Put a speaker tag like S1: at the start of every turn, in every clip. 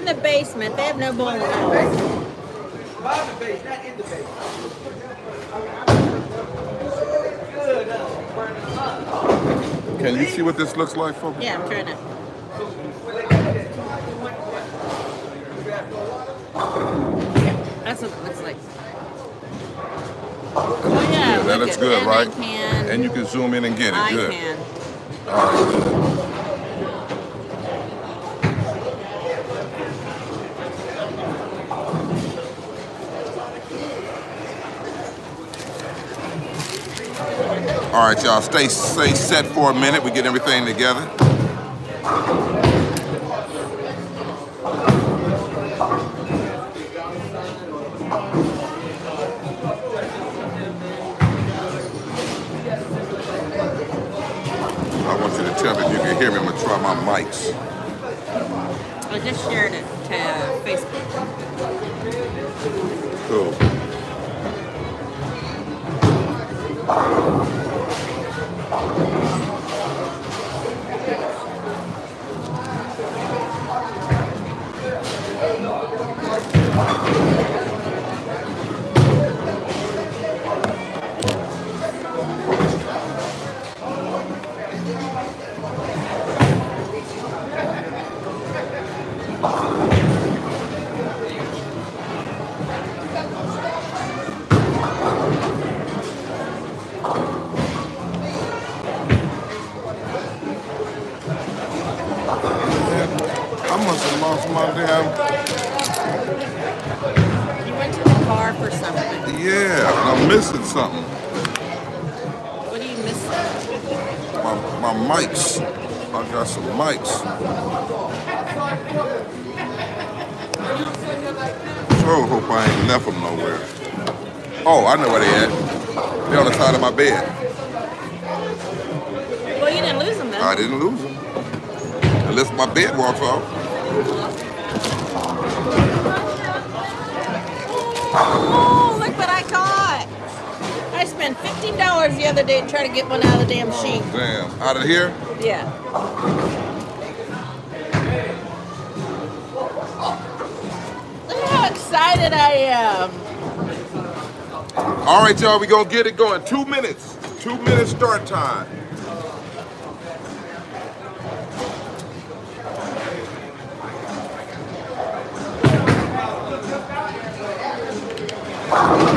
S1: in the basement. They have no
S2: By the base, not in the base. Good, burning them up.
S3: Can you see what this looks like, folks?
S1: Yeah, I'm trying to. That's what it looks like. Oh yeah,
S3: Yeah, that looks good,
S1: and
S3: right? And you can zoom in and get it.
S1: I
S3: good.
S1: can.
S3: All right, All right, y'all, stay stay set for a minute. We get everything together. I want you to tell me if you can hear me. I'm gonna try my mics.
S1: I just shared it to Facebook.
S3: Cool. Must have lost my damn.
S1: You went to the car for something.
S3: Yeah, I'm missing something.
S1: What are you missing?
S3: My, my mics. I got some mics. Sure hope I ain't left them nowhere. Oh, I know where they at. They're on the side of my bed.
S1: Well, you didn't lose them.
S3: I didn't lose them. Unless my bed walks off.
S1: Oh, look what I caught! I spent fifteen dollars the other day to try to get one out of the damn sheet.
S3: Damn. Out of here?
S1: Yeah. Look how excited I am.
S3: All right, y'all, we gonna get it going. Two minutes. Two minutes start time.
S4: Come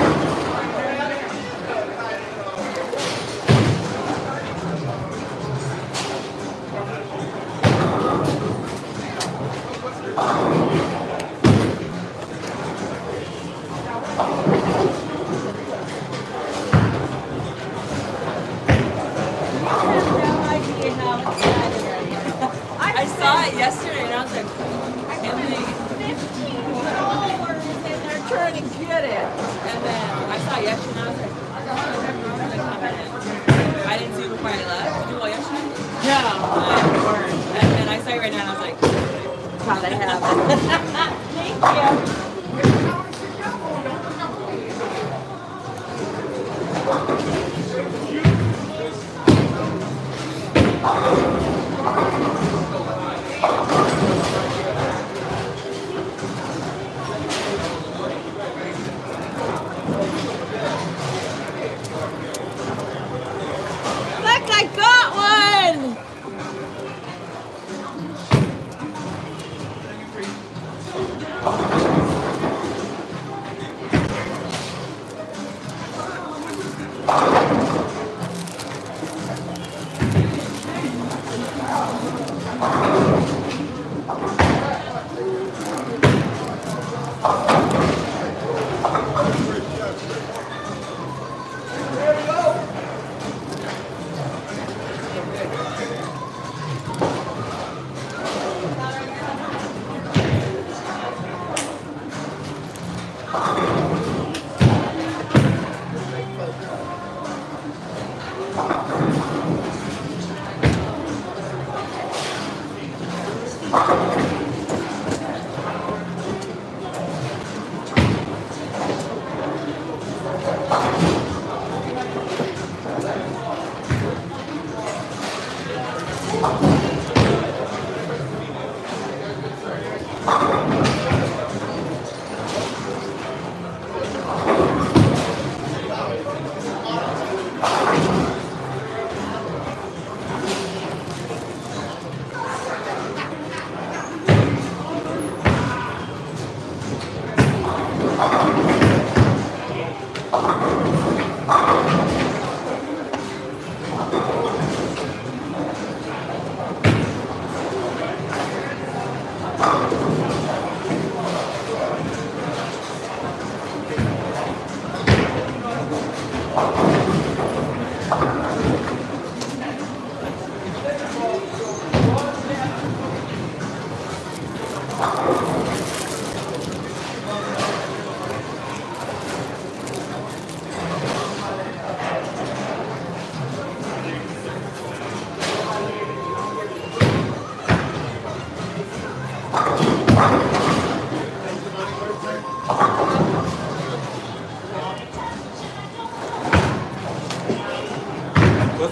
S4: I
S1: have. Thank you. Thank.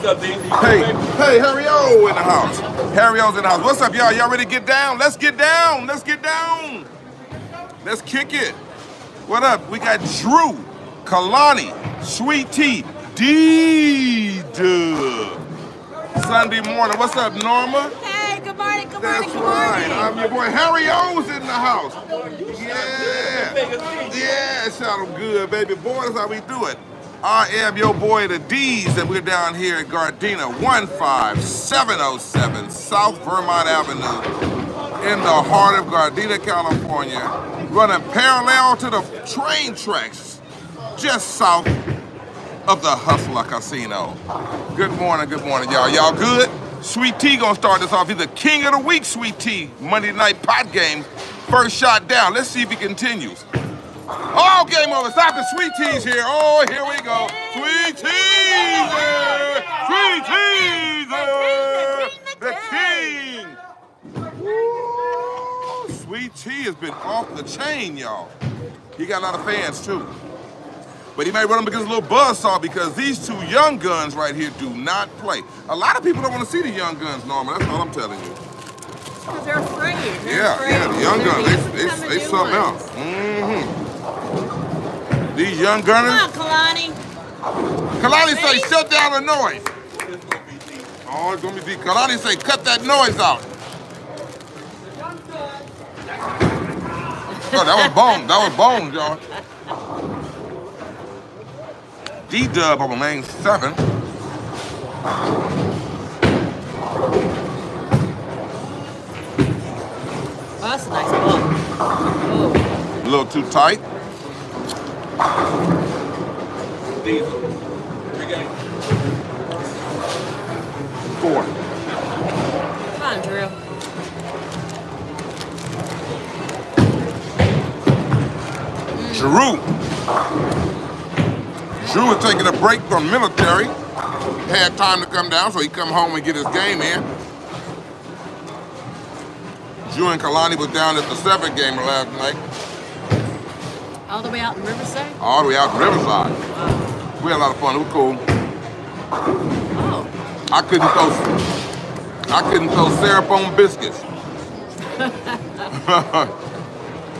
S5: What's up, D?
S3: Hey, hey, Harry O in the house. Harry O's in the house. What's up, y'all? Y'all ready to get down? Let's get down. Let's get down. Let's kick it. What up? We got Drew, Kalani, Sweet Tea, D Dub. Sunday morning. What's up, Norma?
S1: Hey, good morning, good morning,
S3: That's
S1: good
S3: right.
S1: morning.
S3: I'm your boy Harry O's in the house. Yeah. Yeah, shout them good, baby boy. That's how we do it. I am your boy, the D's, and we're down here at Gardena, 15707 South Vermont Avenue, in the heart of Gardena, California, running parallel to the train tracks, just south of the Hustler Casino. Good morning, good morning, y'all. Y'all good? Sweet Tea gonna start this off. He's the king of the week, Sweet Tea. Monday night pot game. First shot down. Let's see if he continues. Oh, game over. Stop it. Sweet Tea's here. Oh, here we go. Sweet Teaser! Sweet Teaser! The king! Woo! Sweet Tea has been off the chain, y'all. He got a lot of fans, too. But he may run him against a little buzzsaw because these two young guns right here do not play. A lot of people don't want to see the young guns, Norman. That's all I'm telling you.
S1: Because they're afraid. They're
S3: Yeah,
S1: afraid.
S3: yeah, the young guns,
S1: the
S3: they, they, they something else. Mm-hmm. These young gunners,
S1: Come on, Kalani.
S3: Kalani say, shut down the noise. Oh, it's gonna be deep. Kalani say, cut that noise out. Oh, that was bone. That was bones, y'all. D Dub on lane seven.
S1: Oh, that's a nice ball.
S3: A little too tight.
S5: Diesel. Three games.
S3: Four.
S1: come on, Drew.
S3: Drew. Drew was taking a break from military. Had time to come down, so he come home and get his game in. Drew and Kalani was down at the seventh game last night,
S1: All the way out in Riverside?
S3: all the way out in Riverside. We had a lot of fun. It was cool.
S1: Oh,
S3: I couldn't throw, I couldn't throw syrup on biscuits.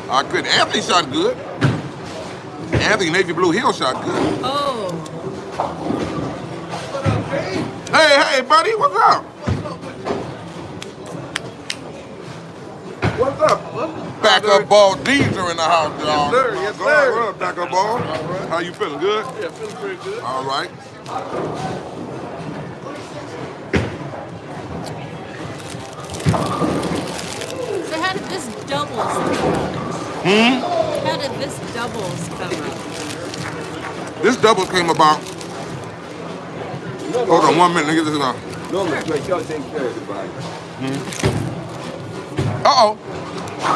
S3: I couldn't. Anthony shot good. Anthony Navy Blue Hill shot good.
S1: oh. What up, babe?
S3: Hey, hey, buddy, what's up?
S2: What's up?
S3: Backup ball D's are in the house, y'all.
S2: sir. Yes, sir.
S3: on, What up, backup ball? How you feeling? Good?
S2: Yeah, feeling pretty good.
S3: All right.
S1: So how did this doubles come up?
S3: Hmm?
S1: How did this doubles come up?
S3: This double came about. Hold on one minute. Let me get this now.
S5: Normally, make y'all take care of everybody.
S3: Uh oh.
S5: I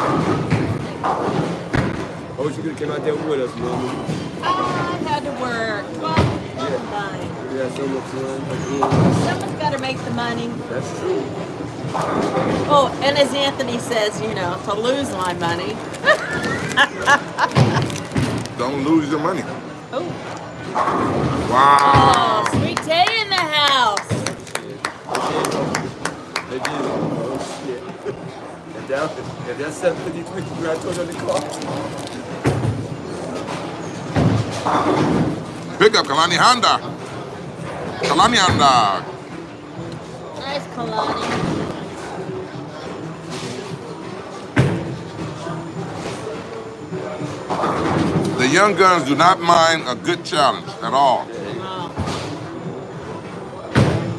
S5: wish you could have came out there with us, Norman.
S1: I had to work. Well, fine.
S5: We had so much fun. Again,
S1: Someone's got to make the money.
S5: That's true.
S1: Oh, and as Anthony says, you know, to lose my money.
S3: Don't lose your money.
S1: Oh,
S3: Wow.
S1: oh sweet tea in the house.
S5: They did. Oh, shit. If, that, if that's 753, I told you on the clock.
S3: Pick up Kalani Honda. Kalani Honda.
S1: Nice Kalani.
S3: The young guns do not mind a good challenge at all.
S1: Wow.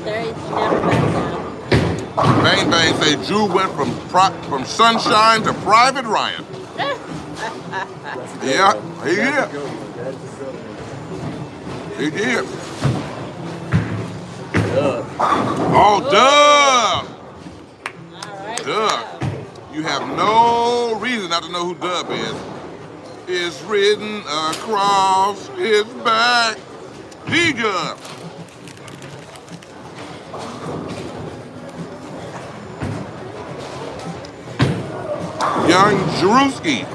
S1: There, you never back down.
S3: Bang Bang say Drew went from pri- from sunshine to Private Ryan. Yeah, he did.
S5: Go, man. That's a good.
S3: He did.
S5: Uh,
S3: Oh, Dub!
S1: All right.
S3: Dub. You have no reason not to know who Dub is. It's written across his back. D-Dub. Young Drewski.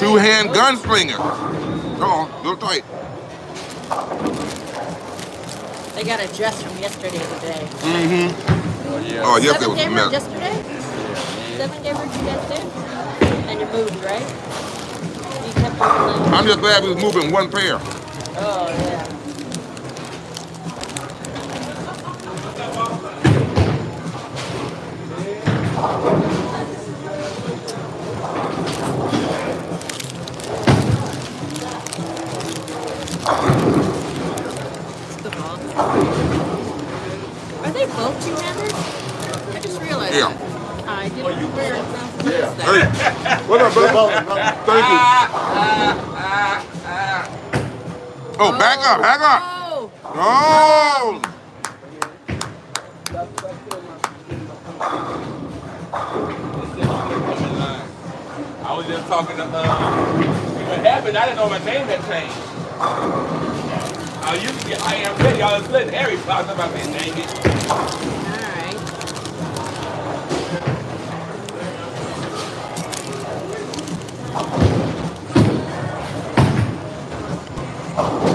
S3: Two-hand gunslinger. Come on, go tight.
S1: They got a dress from yesterday today.
S3: Mm-hmm.
S5: Oh, yeah.
S3: Oh, yesterday
S1: Seven
S3: was a
S1: gamer
S3: mess.
S1: yesterday? Seven gamers you guys did? And you moved, right? You kept moving.
S3: I'm just glad we was moving one pair.
S1: Oh, yeah.
S4: The ball. Are they both two-handers? I just realized
S3: Yeah.
S4: that. I didn't wear
S5: Yeah.
S3: Hey, what up, brother? Thank you. Oh, back up, back up.
S4: Oh,
S3: Oh!
S6: I was just talking to uh, what happened. I didn't know my name had changed. I to get I am ready. Of a sudden, Harry up. I said, dang it.
S4: alright.
S1: Fourteen.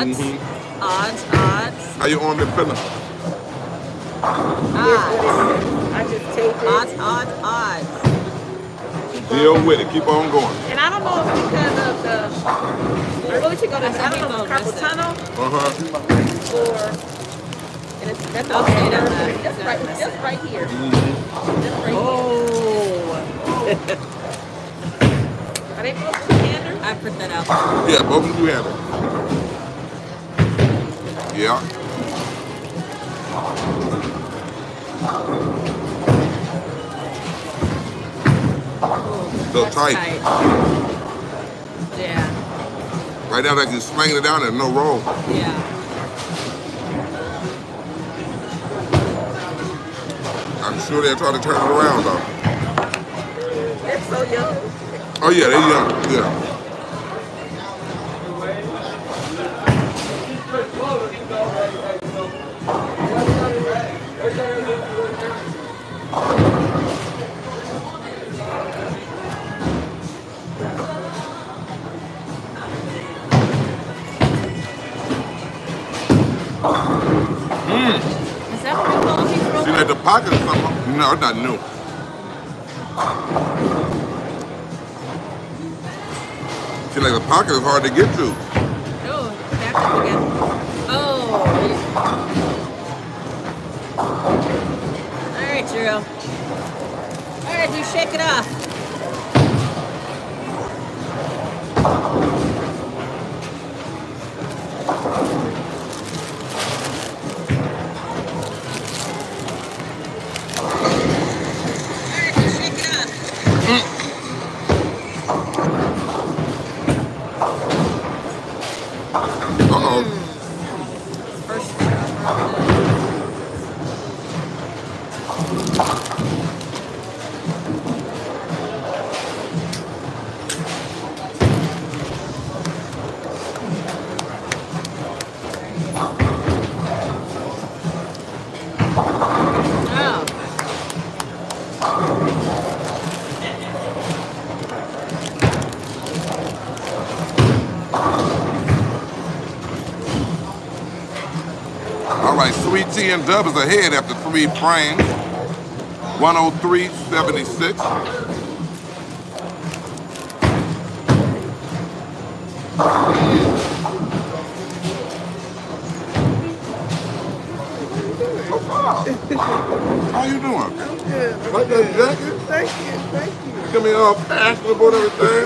S4: Odds.
S3: Mhm.
S4: Odds, odds.
S3: How you on the feeling?
S4: Odds.
S1: I just take it.
S4: Odds, odds, odds.
S3: Deal with it. Keep on going.
S1: And I don't know if it's because of the, I really should go to, I don't know if carpal tunnel
S3: Uh-huh.
S1: or, and it's, that's
S4: Okay,
S1: okay,
S4: that's
S1: that's, that's right,
S4: That's
S1: that's right here.
S3: Mm-hmm.
S1: That's right
S4: Oh.
S1: here. Are they both two-handers?
S4: I put that out.
S3: Yeah, both of you have it. Yeah. Still
S4: That's
S3: tight.
S4: Yeah.
S3: Right now, they can sling it down. There's no roll.
S4: Yeah.
S3: I'm sure they'll try to turn it around, though.
S1: They're so young.
S3: Oh, yeah, they're young. Yeah. Pocket is hard to get to. Sweet Dub is ahead after three frames. 103.76. How you doing? I'm good. Like that jacket?
S2: Thank you, thank you.
S3: Got me all fashionable and everything.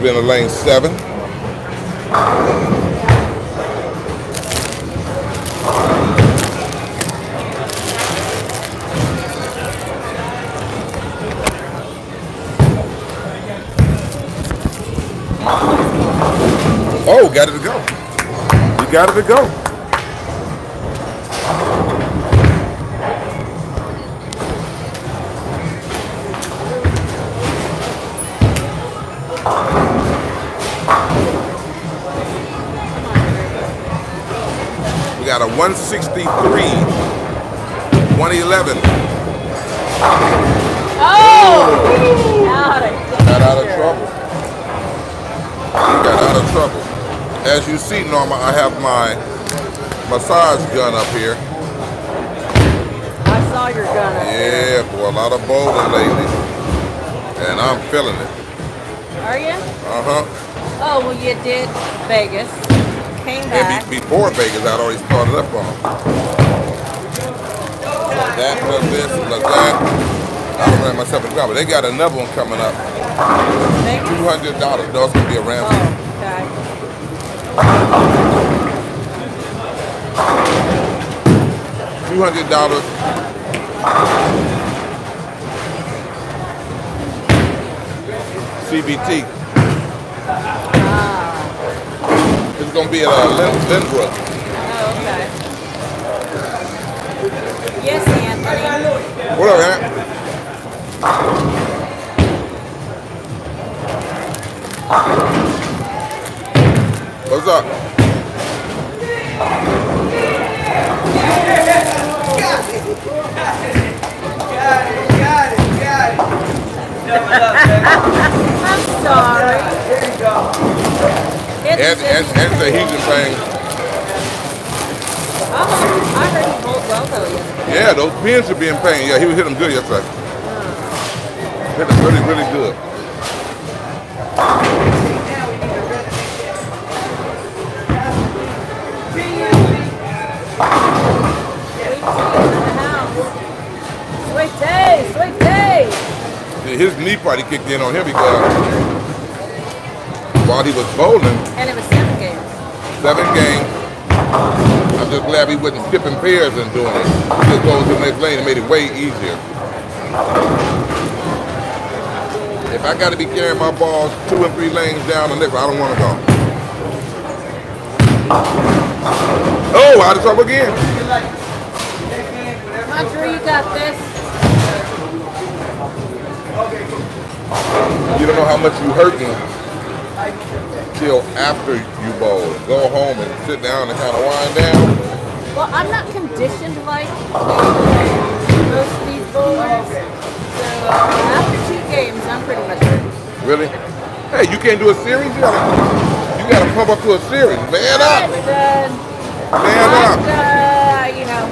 S3: I've
S2: been to
S3: lane seven. Oh, got it to go. You got it to go. they got another one coming up. Two hundred dollars. No, it's gonna be a
S1: Ramsey.
S3: Oh,
S1: okay.
S3: Two hundred dollars. CBT. Ah. It's gonna be at uh, Lind Linbrook.
S1: Oh, okay. Yes, Anthony.
S3: What up, man?
S1: I'm sorry.
S3: You go. Thing.
S1: I heard he well though yesterday.
S3: Yeah, those pins are being pain. Yeah, he was hitting them good yesterday. Hit them really, really good. Party kicked in on him because while he was bowling,
S1: And it was seven games.
S3: seven games, I'm just glad he wasn't skipping pairs and doing it. He just goes to the next lane and made it way easier. If I got to be carrying my balls two and three lanes down the next, I don't want to go. Oh, out of trouble again.
S1: Drew, you got this.
S3: You don't know how much you hurting till after you bowl. Go home and sit down and kind of wind down.
S1: Well, I'm not conditioned like most of these bowlers. So after two games, I'm pretty much ready.
S3: Really? Hey, you can't do a series? You gotta, you gotta pump up to a series. Man up!
S1: Uh,
S3: Man up!
S1: uh, you know,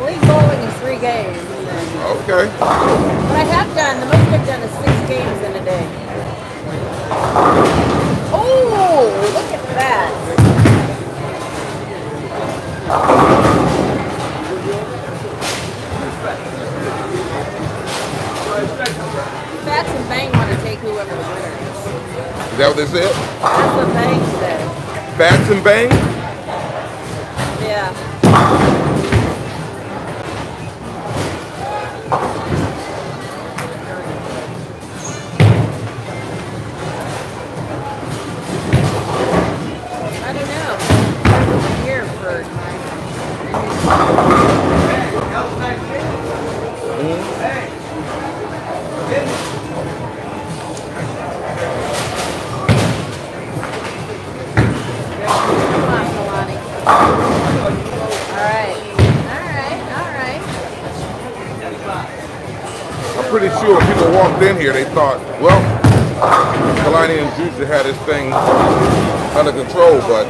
S1: league bowling is three games.
S3: Okay.
S1: but I have done, the most I've done is games in a day. Oh, look at that. Fats and Bang want to take whoever the winner is.
S3: Is that what they said?
S1: That's what Bang said.
S3: Bats and bang?
S1: Yeah.
S3: Walked in here, they thought, well, Kalani and Juicy had this thing under control, but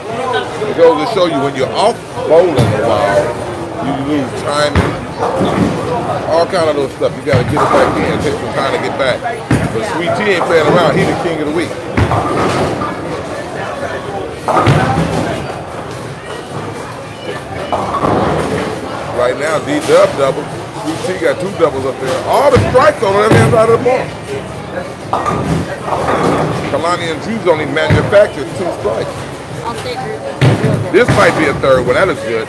S3: it goes to show you when you're off bowling a while, you lose timing, all kind of little stuff. You got to get it back in. take some time to get back. But Sweet Tea ain't playing around. He's the king of the week. Right now, D Dub double. Tea got two doubles up there. All the strikes on the left side of the ball. Kalani and Drew's only manufactured two strikes.
S1: I'll stay Drew.
S3: This might be a third one. That looks good.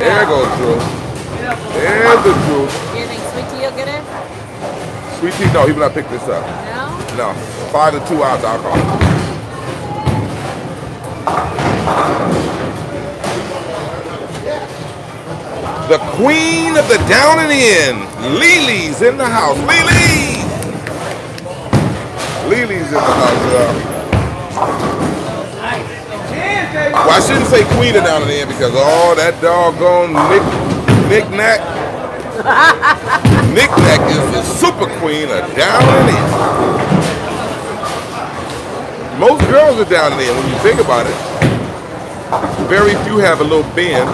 S3: There goes Drew. There's the Drew.
S1: Do you think Sweet Tea will get it?
S3: Sweet Tea, no, he will not pick this up.
S1: No?
S3: No. Five to two outs, I'll call it. The queen of the down and in, Lily's in the house. Lily! Lily's in the house, y'all. Well, I shouldn't say queen of down and in because all that doggone Nick, Nick Knack. Nick Knack is the super queen of down and in. Most girls are down and in when you think about it. Very few have a little bend.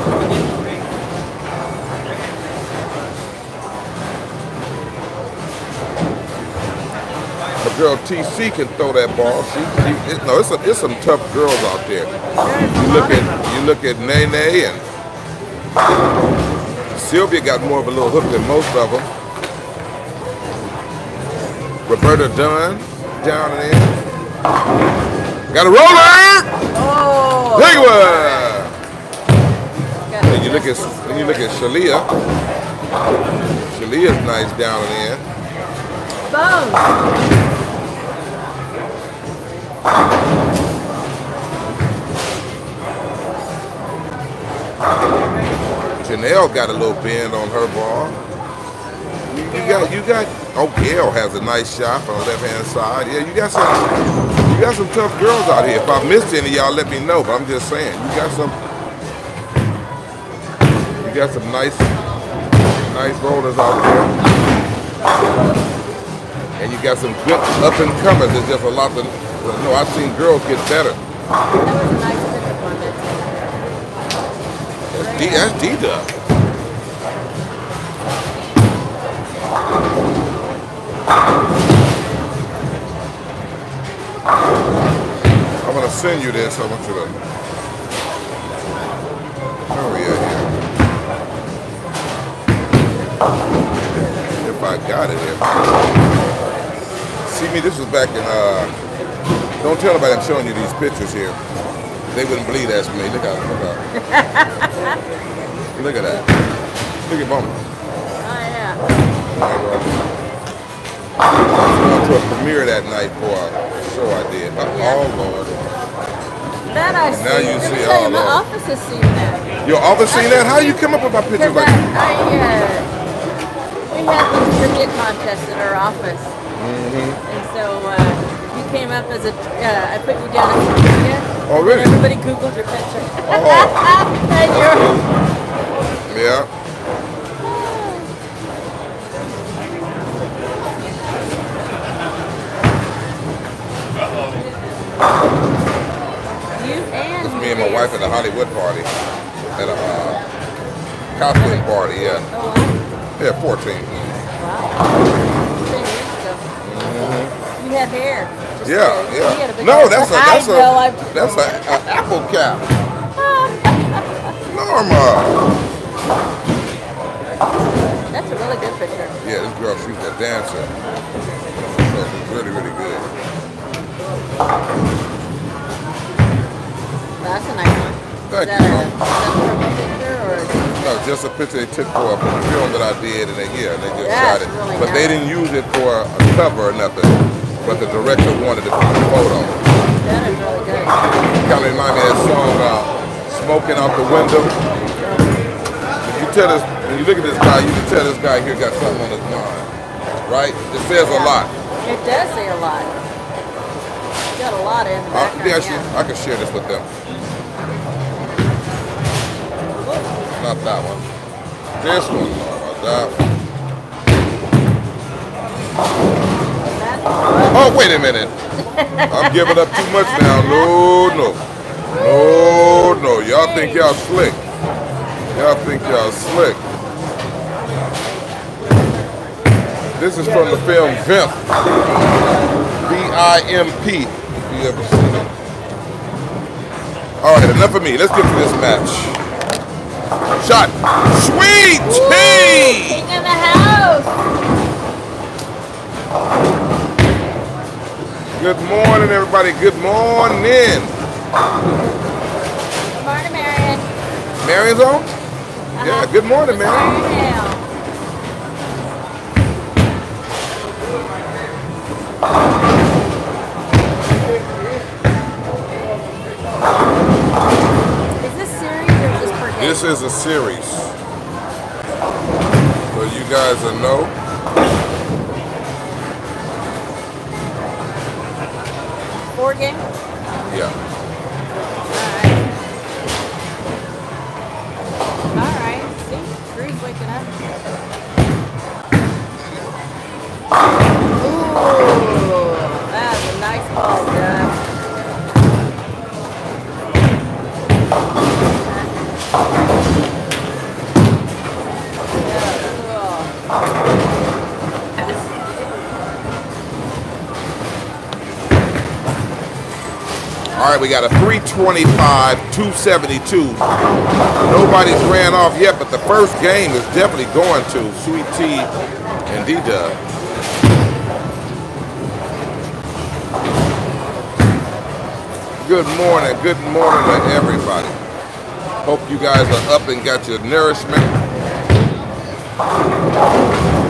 S3: The girl TC can throw that ball. She, she it, no, it's, a, it's some tough girls out there. You look at you look at Nene and Sylvia got more of a little hook than most of them. Roberta Dunn down and in. Got a roller.
S1: Oh!
S3: Big one. And you look at and you look at Shalia. Shalia's nice down and in.
S1: Bones.
S3: Janelle got a little bend on her ball. You, got you got oh Gail has a nice shot from the left hand side. Yeah, you got some you got some tough girls out here. If I missed any, y'all let me know. But I'm just saying, you got some you got some nice nice rollers out there. And you got some good up and comers. There's just a lot to no, I've seen girls get better. That's D that's D Dub. I'm gonna send you this. I want you to. We at here? If I I got it here. See me, this was back in, uh, don't tell nobody I'm showing you these pictures here. They wouldn't believe that's me. Look at look at Look at that. Look at mama.
S1: Oh yeah.
S3: I went to a premiere that night for a show I did. But, oh Lord.
S1: That I see.
S3: now you
S1: Let
S3: see all
S1: you, my
S3: of it.
S1: office has seen that.
S3: Your office seen that? How you come up with my pictures like
S1: I, I uh, we had this cricket contest at our office,
S3: Mm-hmm.
S1: and so uh, came up as a. Uh, I put you down as a trivia.
S3: Oh, really?
S1: Everybody googled your picture.
S3: Oh.
S1: and you're,
S3: Yeah.
S1: you and
S3: It's me and my wife at the Hollywood party. At a uh, costume party, yeah.
S1: Oh.
S3: Yeah, 14.
S1: Ten years ago. You have hair.
S3: Yeah, yeah. No, that's a that's a that's a, a apple cap. Norma.
S1: That's a really good picture.
S3: Yeah, this girl, she's a dancer. So she's really, really good.
S1: That's a nice one.
S3: Thank
S1: is
S3: you,
S1: a,
S3: Mom.
S1: is that a purple picture?
S3: No, just a picture they took for a film that I did, and they yeah, they just
S1: That's
S3: shot it.
S1: really
S3: but they didn't use it for a cover or nothing. But the director wanted to take a photo.
S1: That is really good.
S3: Kind of remind me of that song, uh, "Smoking Out the Window." If you tell this, when you look at this guy, you can tell this guy here got something on his mind, right? It says a lot.
S1: It does say a lot. You got a lot in the
S3: Uh,
S1: background.
S3: yeah, I,
S1: yeah.
S3: I can share this with them. Not that one. This one. Uh, that one. Oh, wait a minute. I'm giving up too much now. No, no. No, no. Y'all think y'all slick. Y'all think y'all slick. This is from the film Vimp. V-I-M-P. If you ever seen it. All right, enough of me. Let's get to this match. Shot. Sweet tea!
S1: King in the house.
S3: Good morning, everybody. Good morning.
S1: Good morning, Marion.
S3: Marion's on? Uh-huh. Yeah, good morning.
S1: Marion? Is this series or just per?
S3: This is a series. So you guys will know.
S1: Game?
S3: Yeah.
S1: All right,
S3: we got a 325, 272. Nobody's ran off yet, but the first game is definitely going to Sweet Tea and D-Dub. Good morning, good morning to everybody. Hope you guys are up and got your nourishment.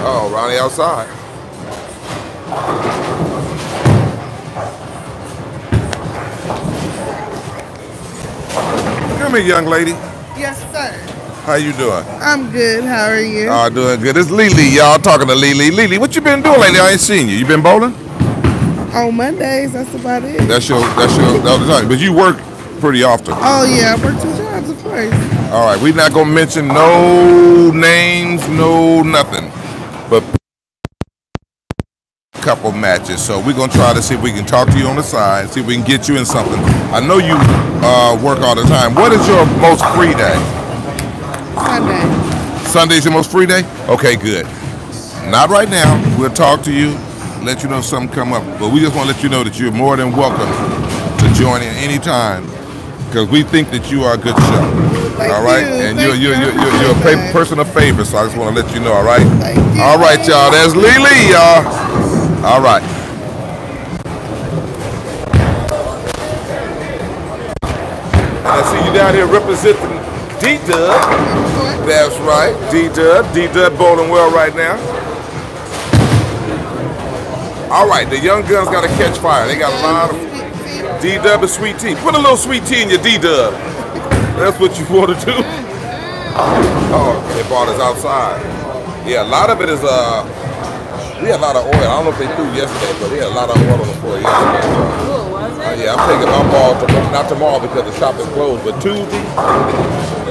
S3: Oh, Ronnie outside. Come here, young lady.
S2: Yes, sir.
S3: How you doing?
S2: I'm good. How are you?
S3: Oh, doing good. It's Lily, y'all. Talking to Lily. Lily, what you been doing lately? I ain't seen you. You been bowling?
S2: On Mondays, that's about it.
S3: That's your, that's your, that was right. But you work pretty often.
S2: oh yeah, I work two jobs, of course.
S3: All right, we not gonna mention no names, no nothing, couple matches. So we're gonna try to see if we can talk to you on the side, see if we can get you in something. I know you uh, work all the time. What is your most free day?
S2: Sunday.
S3: Sunday's your most free day? Okay, good. Not right now. We'll talk to you, let you know something come up. But we just want to let you know that you're more than welcome to join in anytime because we think that you are a good show.
S2: Thank
S3: all right,
S2: you.
S3: and
S2: Thank
S3: you're you're
S2: you.
S3: you're, you're, you're a person of favor, so I just want to let you know. All right. All right, y'all. That's Lee Lee, y'all. All right. And I see you down here representing D Dub. That's right, D Dub. D Dub bowling well right now. All right, the young guns got to catch fire. They got a lot of D Dub and sweet tea. Put a little sweet tea in your D Dub. That's what you want to do. Oh, they brought us outside. Yeah, a lot of it is uh, we had a lot of oil. I don't know if they threw yesterday, but we had a lot of oil on the floor yesterday.
S1: Cool, was
S3: Uh,
S1: it?
S3: yeah, I'm taking my ball to not tomorrow because the shop is closed, but Tuesday,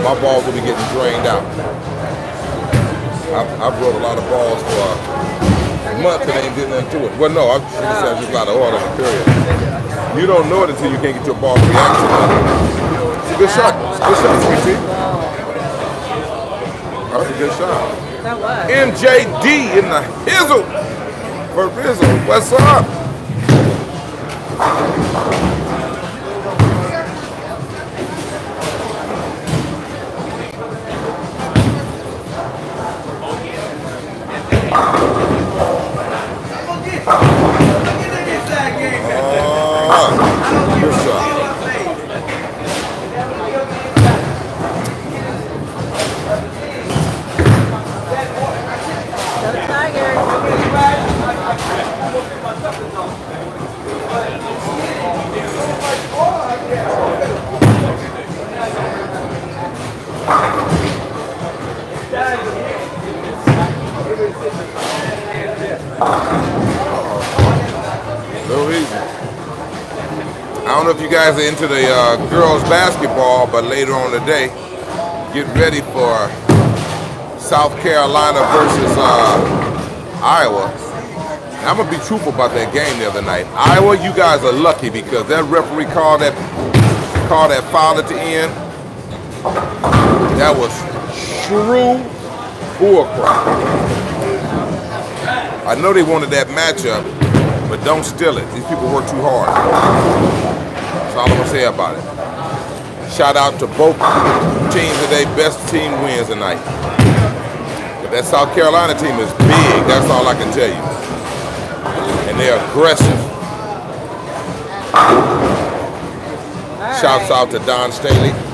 S3: my balls will be getting drained out. I've, I've rode a lot of balls for a month and ain't getting into it. Well, no, I've just said just a lot of oil in the period. You don't know it until you can't get your ball to react to it. It's a good shot. It's a good shot, sweet tea. That was a good shot.
S1: Was.
S3: MJD in the hizzle for Rizzle. What's up? Know if you guys are into the uh, girls basketball, but later on today, get ready for South Carolina versus uh, Iowa. I'm gonna be truthful about that game the other night. Iowa, you guys are lucky because that referee called that called that foul at the end. That was true bullcrap. I know they wanted that matchup, but don't steal it. These people work too hard. All I'm gonna say about it. Shout out to both teams today. Best team wins tonight. But that South Carolina team is big. That's all I can tell you. And they're aggressive. Shouts out to Dawn Staley.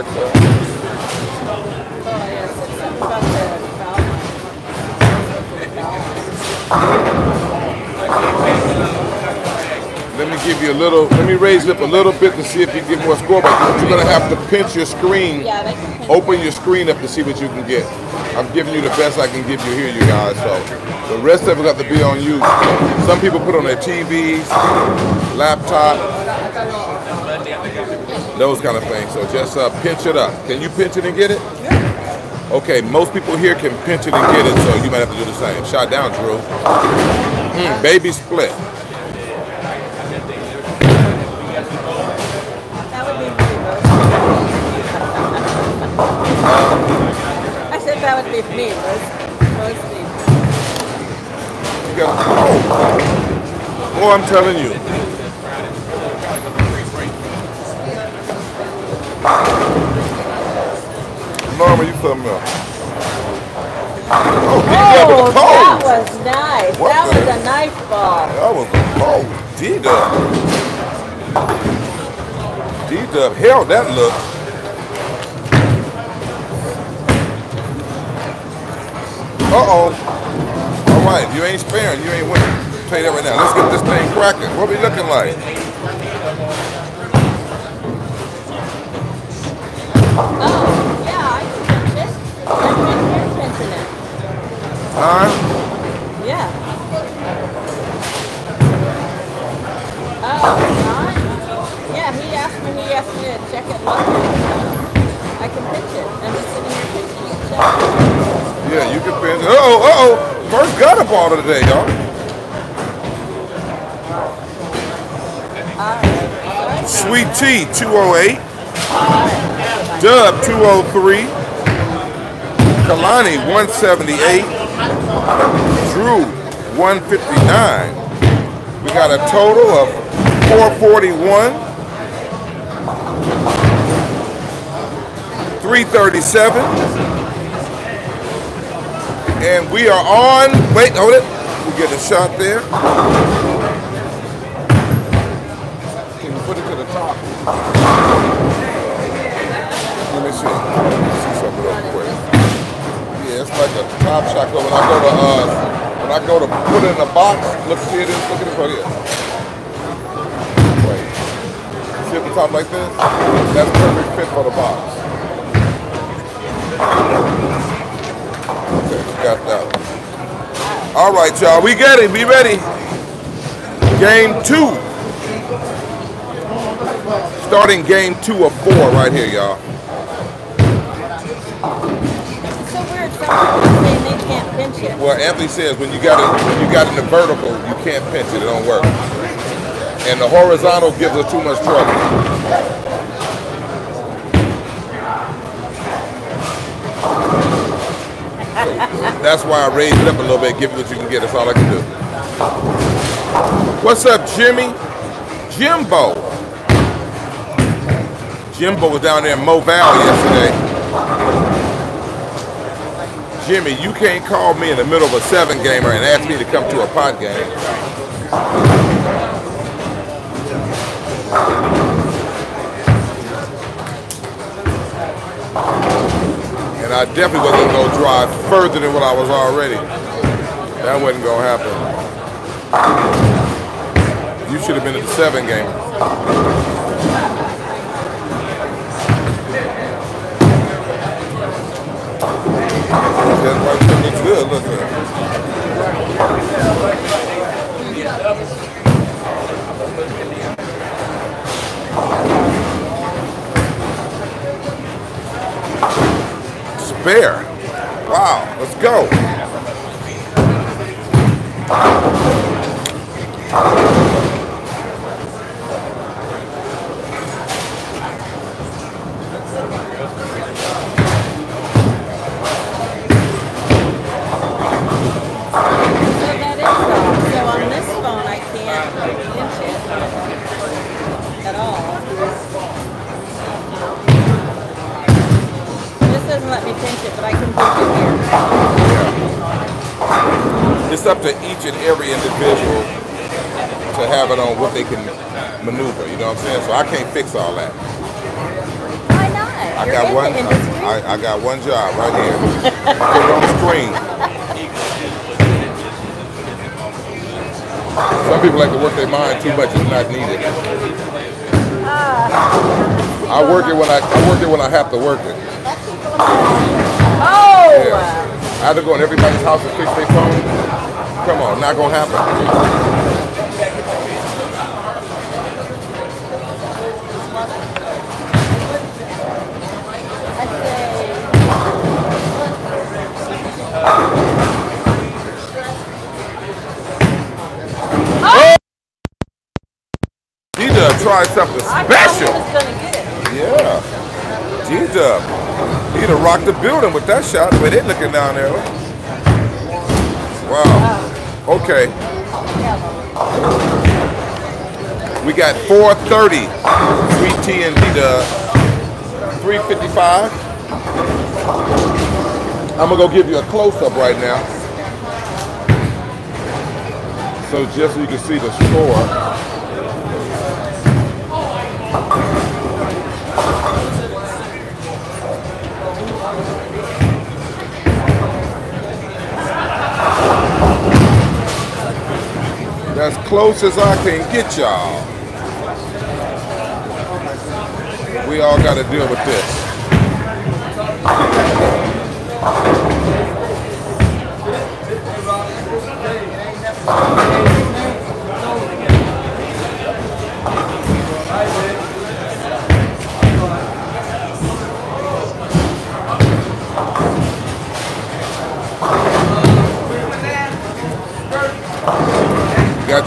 S3: Let me give you a little, let me raise it up a little bit to see if you get more score. But you're gonna have to pinch your screen
S1: Yeah, they can pinch
S3: Open your screen up to see what you can get. I'm giving you the best I can give you here, you guys. So the rest of it got to be on you. Some people put on their TVs, laptop, those kind of things. So just uh, pinch it up. Can you pinch it and get it? Yeah. Okay, most people here can pinch it and get it, so you might have to do the same. Shot down, Drew. Mm, baby split.
S1: That would be me, mostly. I said that would be me, mostly.
S3: You got oh, I'm telling you. Norma, you something else. Oh,
S1: Oh, that was nice.
S3: What
S1: that was a nice ball.
S3: That was cold. D-Dub. D-Dub held that look. Uh-oh. All right, you ain't sparing. You ain't winning. Tell you that right now. Let's get this thing cracking. What we looking like? Huh?
S1: Yeah. Oh, not? Yeah, he asked me, he asked me to check it. I can pinch it. I'm just sitting here pinching it. Check.
S3: Yeah, you can pinch. Uh-oh, uh-oh. First got a ball of the day, y'all.
S1: Alright.
S3: Sweet Tea 208. Dub 203. Kalani 178. Drew 159. We got a total of 441. 337. And we are on, wait, hold it. We get a shot there. Can you put it to the top? Let me see. Let me see something real quick. Yeah, it's like a top shot. 'cause When I go to, uh, when I go to put it in a box, look, see it, look at it right here. Wait. See at the top like this? That's perfect fit for the box. Okay, got that. All right, y'all, we get it. Be ready. Game two. Starting game two of four right here, y'all.
S1: Pinch it.
S3: Well, Anthony says when you got it, when you got it in the vertical, you can't pinch it. It don't work. And the horizontal gives us too much trouble. That's why I raised it up a little bit, give you what you can get. That's all I can do. What's up, Jimmy? Jimbo. Jimbo was down there in Mo Valley yesterday. Jimmy, you can't call me in the middle of a seven gamer and ask me to come to a pot game. And I definitely wasn't gonna drive further than what I was already. That wasn't gonna happen. You should have been at the seven game. Said looks good, look good. Spare. Wow, let's go.
S1: I can't
S3: fix all that.
S1: Why not?
S3: I
S1: You're
S3: got one.
S1: Uh, the.
S3: I, I got one job right here. Put it on the screen. Some people like to work their mind too much. It's not needed. Uh, I work it when I, I work it when I have to work it.
S1: Oh!
S3: Yeah. I have to go in everybody's house and fix their phone. Come on, not gonna happen. Rocked the building with that shot. The way they looking down there. Wow. Okay. We got 430. Sweet Tea and D-Dub. 355. I'm gonna go give you a close-up right now. So just so you can see the score. Close as I can get y'all. We all got to deal with this.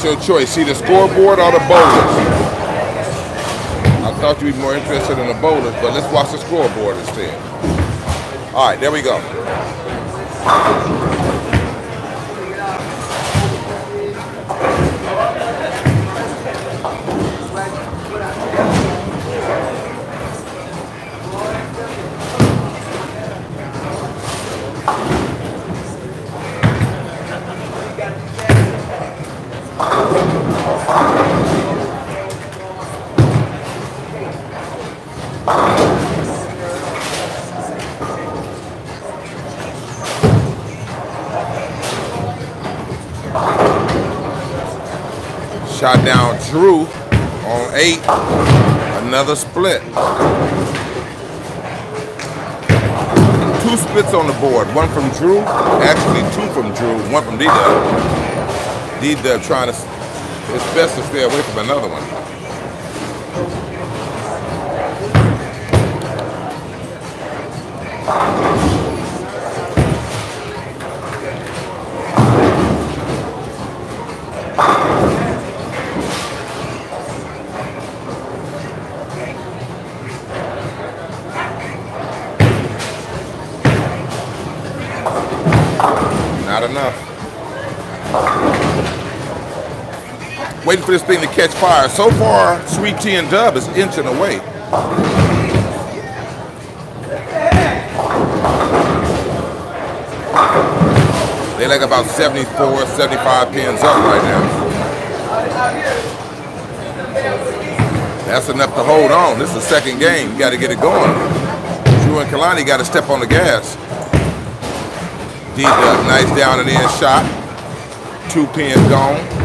S3: Your choice. See the scoreboard or the bowlers? I thought you'd be more interested in the bowlers, but let's watch the scoreboard instead. All right, there we go. Shot down Drew on eight. Another split. Two splits on the board. One from Drew. Actually, two from Drew. One from D-Dub. D-Dub trying to, it's best to stay away from another one. This thing to catch fire. So far, Sweet Tea and Dub is inching away. They like about 74, 75 pins up right now. That's enough to hold on. This is the second game. You got to get it going. Drew and Kalani got to step on the gas. D-Dub, nice down and in shot. Two pins gone.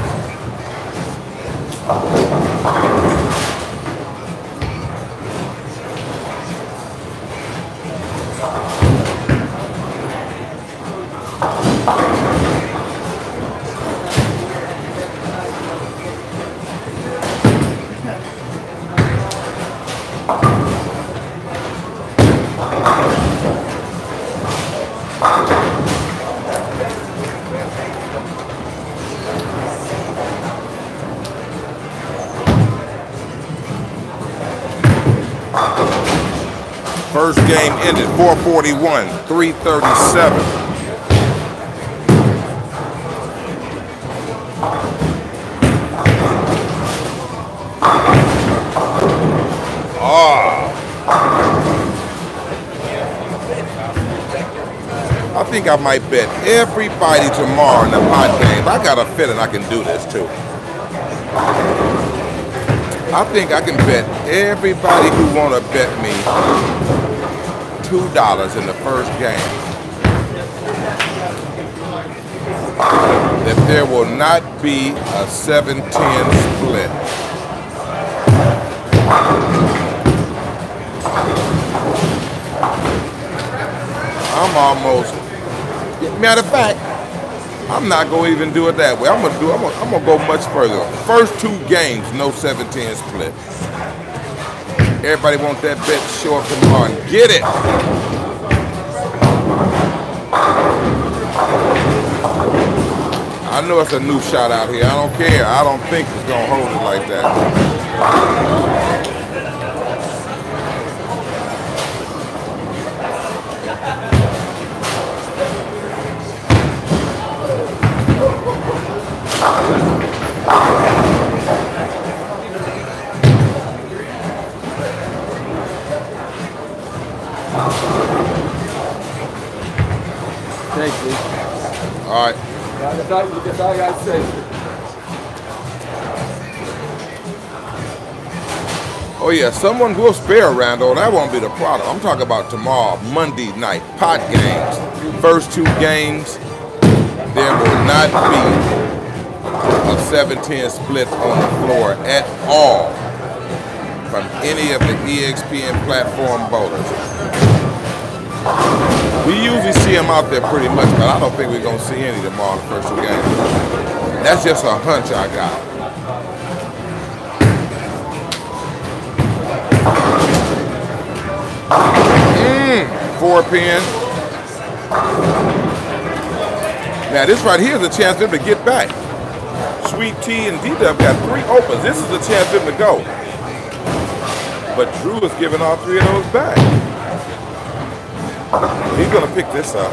S3: First game ended 441, 337. Ah. I think I might bet everybody tomorrow in the pot game. I got a feeling I can do this too. I think I can bet everybody who want to bet me two dollars in the first game that there will not be a 7-10 split. I'm almost. Matter of fact, I'm not gonna even do it that way. I'm gonna do. I'm gonna, I'm gonna go much further. First two games, no 7-10 split. Everybody want that bet to show up tomorrow and get it. I know it's a new shot out here. I don't care. I don't think it's gonna hold it like that.
S5: Thanks, Lee.
S3: All right.
S5: That's all, I got to say.
S3: Oh yeah, someone will spare Randall. That won't be the problem. I'm talking about tomorrow, Monday night, pot games. First two games, there will not be a 7-10 split on the floor at all from any of the EXPN platform bowlers. We usually see them out there pretty much, but I don't think we're gonna see any tomorrow in the first two games. That's just a hunch I got. Mm, four pin. Now this right here is a chance for them to get back. Sweet Tea and D-Dub got three opens. This is a chance for them to go. But Drew is giving all three of those back. He's gonna pick this up.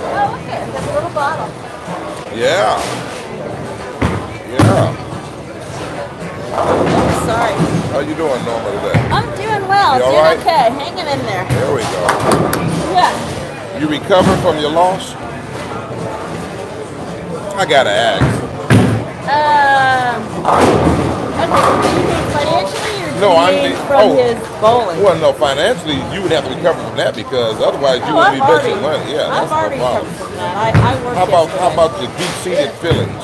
S1: Oh, look okay. That's a little bottle.
S3: Yeah. Yeah.
S1: Sorry.
S3: How you doing, Norma, today?
S1: I'm doing well.
S3: You
S1: doing
S3: right?
S1: okay. Hanging in there.
S3: There we go.
S1: Yeah.
S3: You recovered from your loss? I gotta ask.
S1: Um. Okay.
S3: No, I
S1: mean
S3: mean-
S1: from
S3: oh.
S1: his bowling?
S3: Well, no, financially, you would have to recover from that because otherwise you would be
S1: already,
S3: money. Yeah,
S1: I've
S3: that's
S1: already
S3: no problem.
S1: from that. I, I worked
S3: How about how about the deep-seated feelings?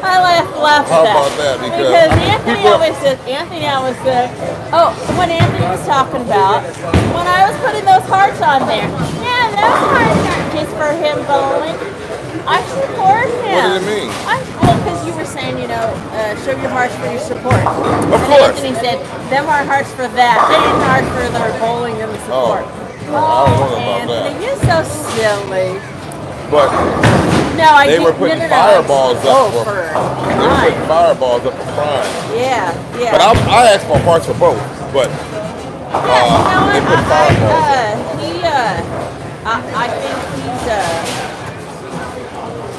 S1: I laugh, laugh
S3: How about that? Because
S1: Because Anthony
S3: people-
S1: always says, Anthony always said, oh, when Anthony was talking about, when I was putting those hearts on there, yeah, those hearts aren't just for him bowling. I support him.
S3: What does it mean?
S1: I, well, because you were saying, you know, uh, show your hearts for your support.
S3: Of
S1: and
S3: course.
S1: Anthony said, them are hearts for that. They ain't hearts for their bowling and the support.
S3: Oh, I don't know about
S1: Anthony,
S3: that.
S1: you're so silly.
S3: But
S1: No, I
S3: They were putting
S1: no, no, no.
S3: fireballs up
S1: oh,
S3: for-
S1: for
S3: they were putting fireballs up for crime.
S1: Yeah, yeah.
S3: But I, I asked for parts for both. But
S1: yeah,
S3: uh,
S1: you know
S3: they put
S1: I,
S3: fireballs
S1: I, uh, he, uh, I, I think he's, uh,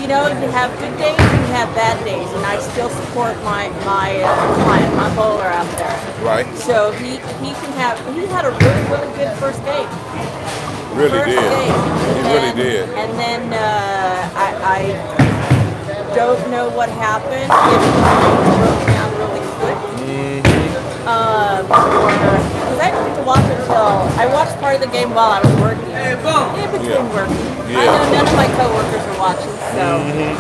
S1: you know, you have good days and you have bad days, and I still support my my uh, client, my bowler out there.
S3: Right?
S1: So he he can have he had a really really good first game.
S3: Really
S1: first
S3: did.
S1: game.
S3: He really
S1: And-
S3: did.
S1: And then uh, I, I don't know what happened. If he broke down really quick.
S3: Mm-hmm.
S1: Um, or because I didn't to watch it until I watched part of the game while I was working. In between
S3: Yeah.
S1: working. I know none of my coworkers are watching, so
S3: Mm-hmm.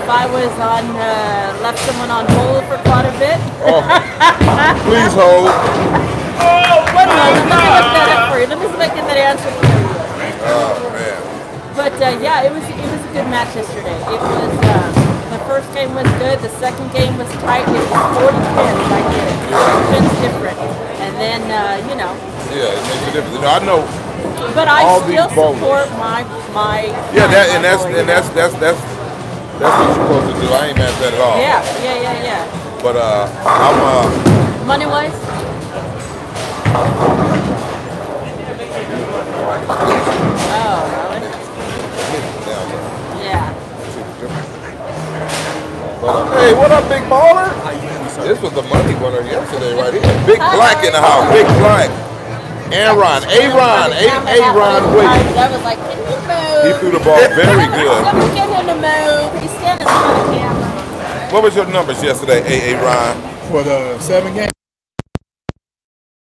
S1: if I was on uh, left someone on hold for quite a bit.
S3: Oh, please hold.
S1: One moment, let me look that up for you. Let me see if I get that answer for you.
S3: Oh man.
S1: But uh, yeah, it was it was a good match yesterday. It was um, the first game was good. The second game was tight. It was 40 pins. I get it. 40 pins different. And then uh, you know,
S3: Yeah, it makes a difference. You know, I know.
S1: but I still support my my.
S3: Yeah, that
S1: my
S3: and that's
S1: bowling.
S3: and that's that's that's that's what you're supposed to do. I ain't mad at that at all.
S1: Yeah, yeah, yeah, yeah.
S3: But uh, I'm uh,
S1: Money wise. Oh, really? Yeah.
S3: But, uh, hey, what up, big baller? This was the money winner yesterday, right here. Big Black in the house. Big Black. Aaron, Aaron, A- Aaron Williams.
S1: That was like, can you move?
S3: He threw the ball very good.
S1: Someone get him to move. He's standing in front of the camera.
S3: What was your numbers yesterday, A. A. Ryan?
S7: for the seven game.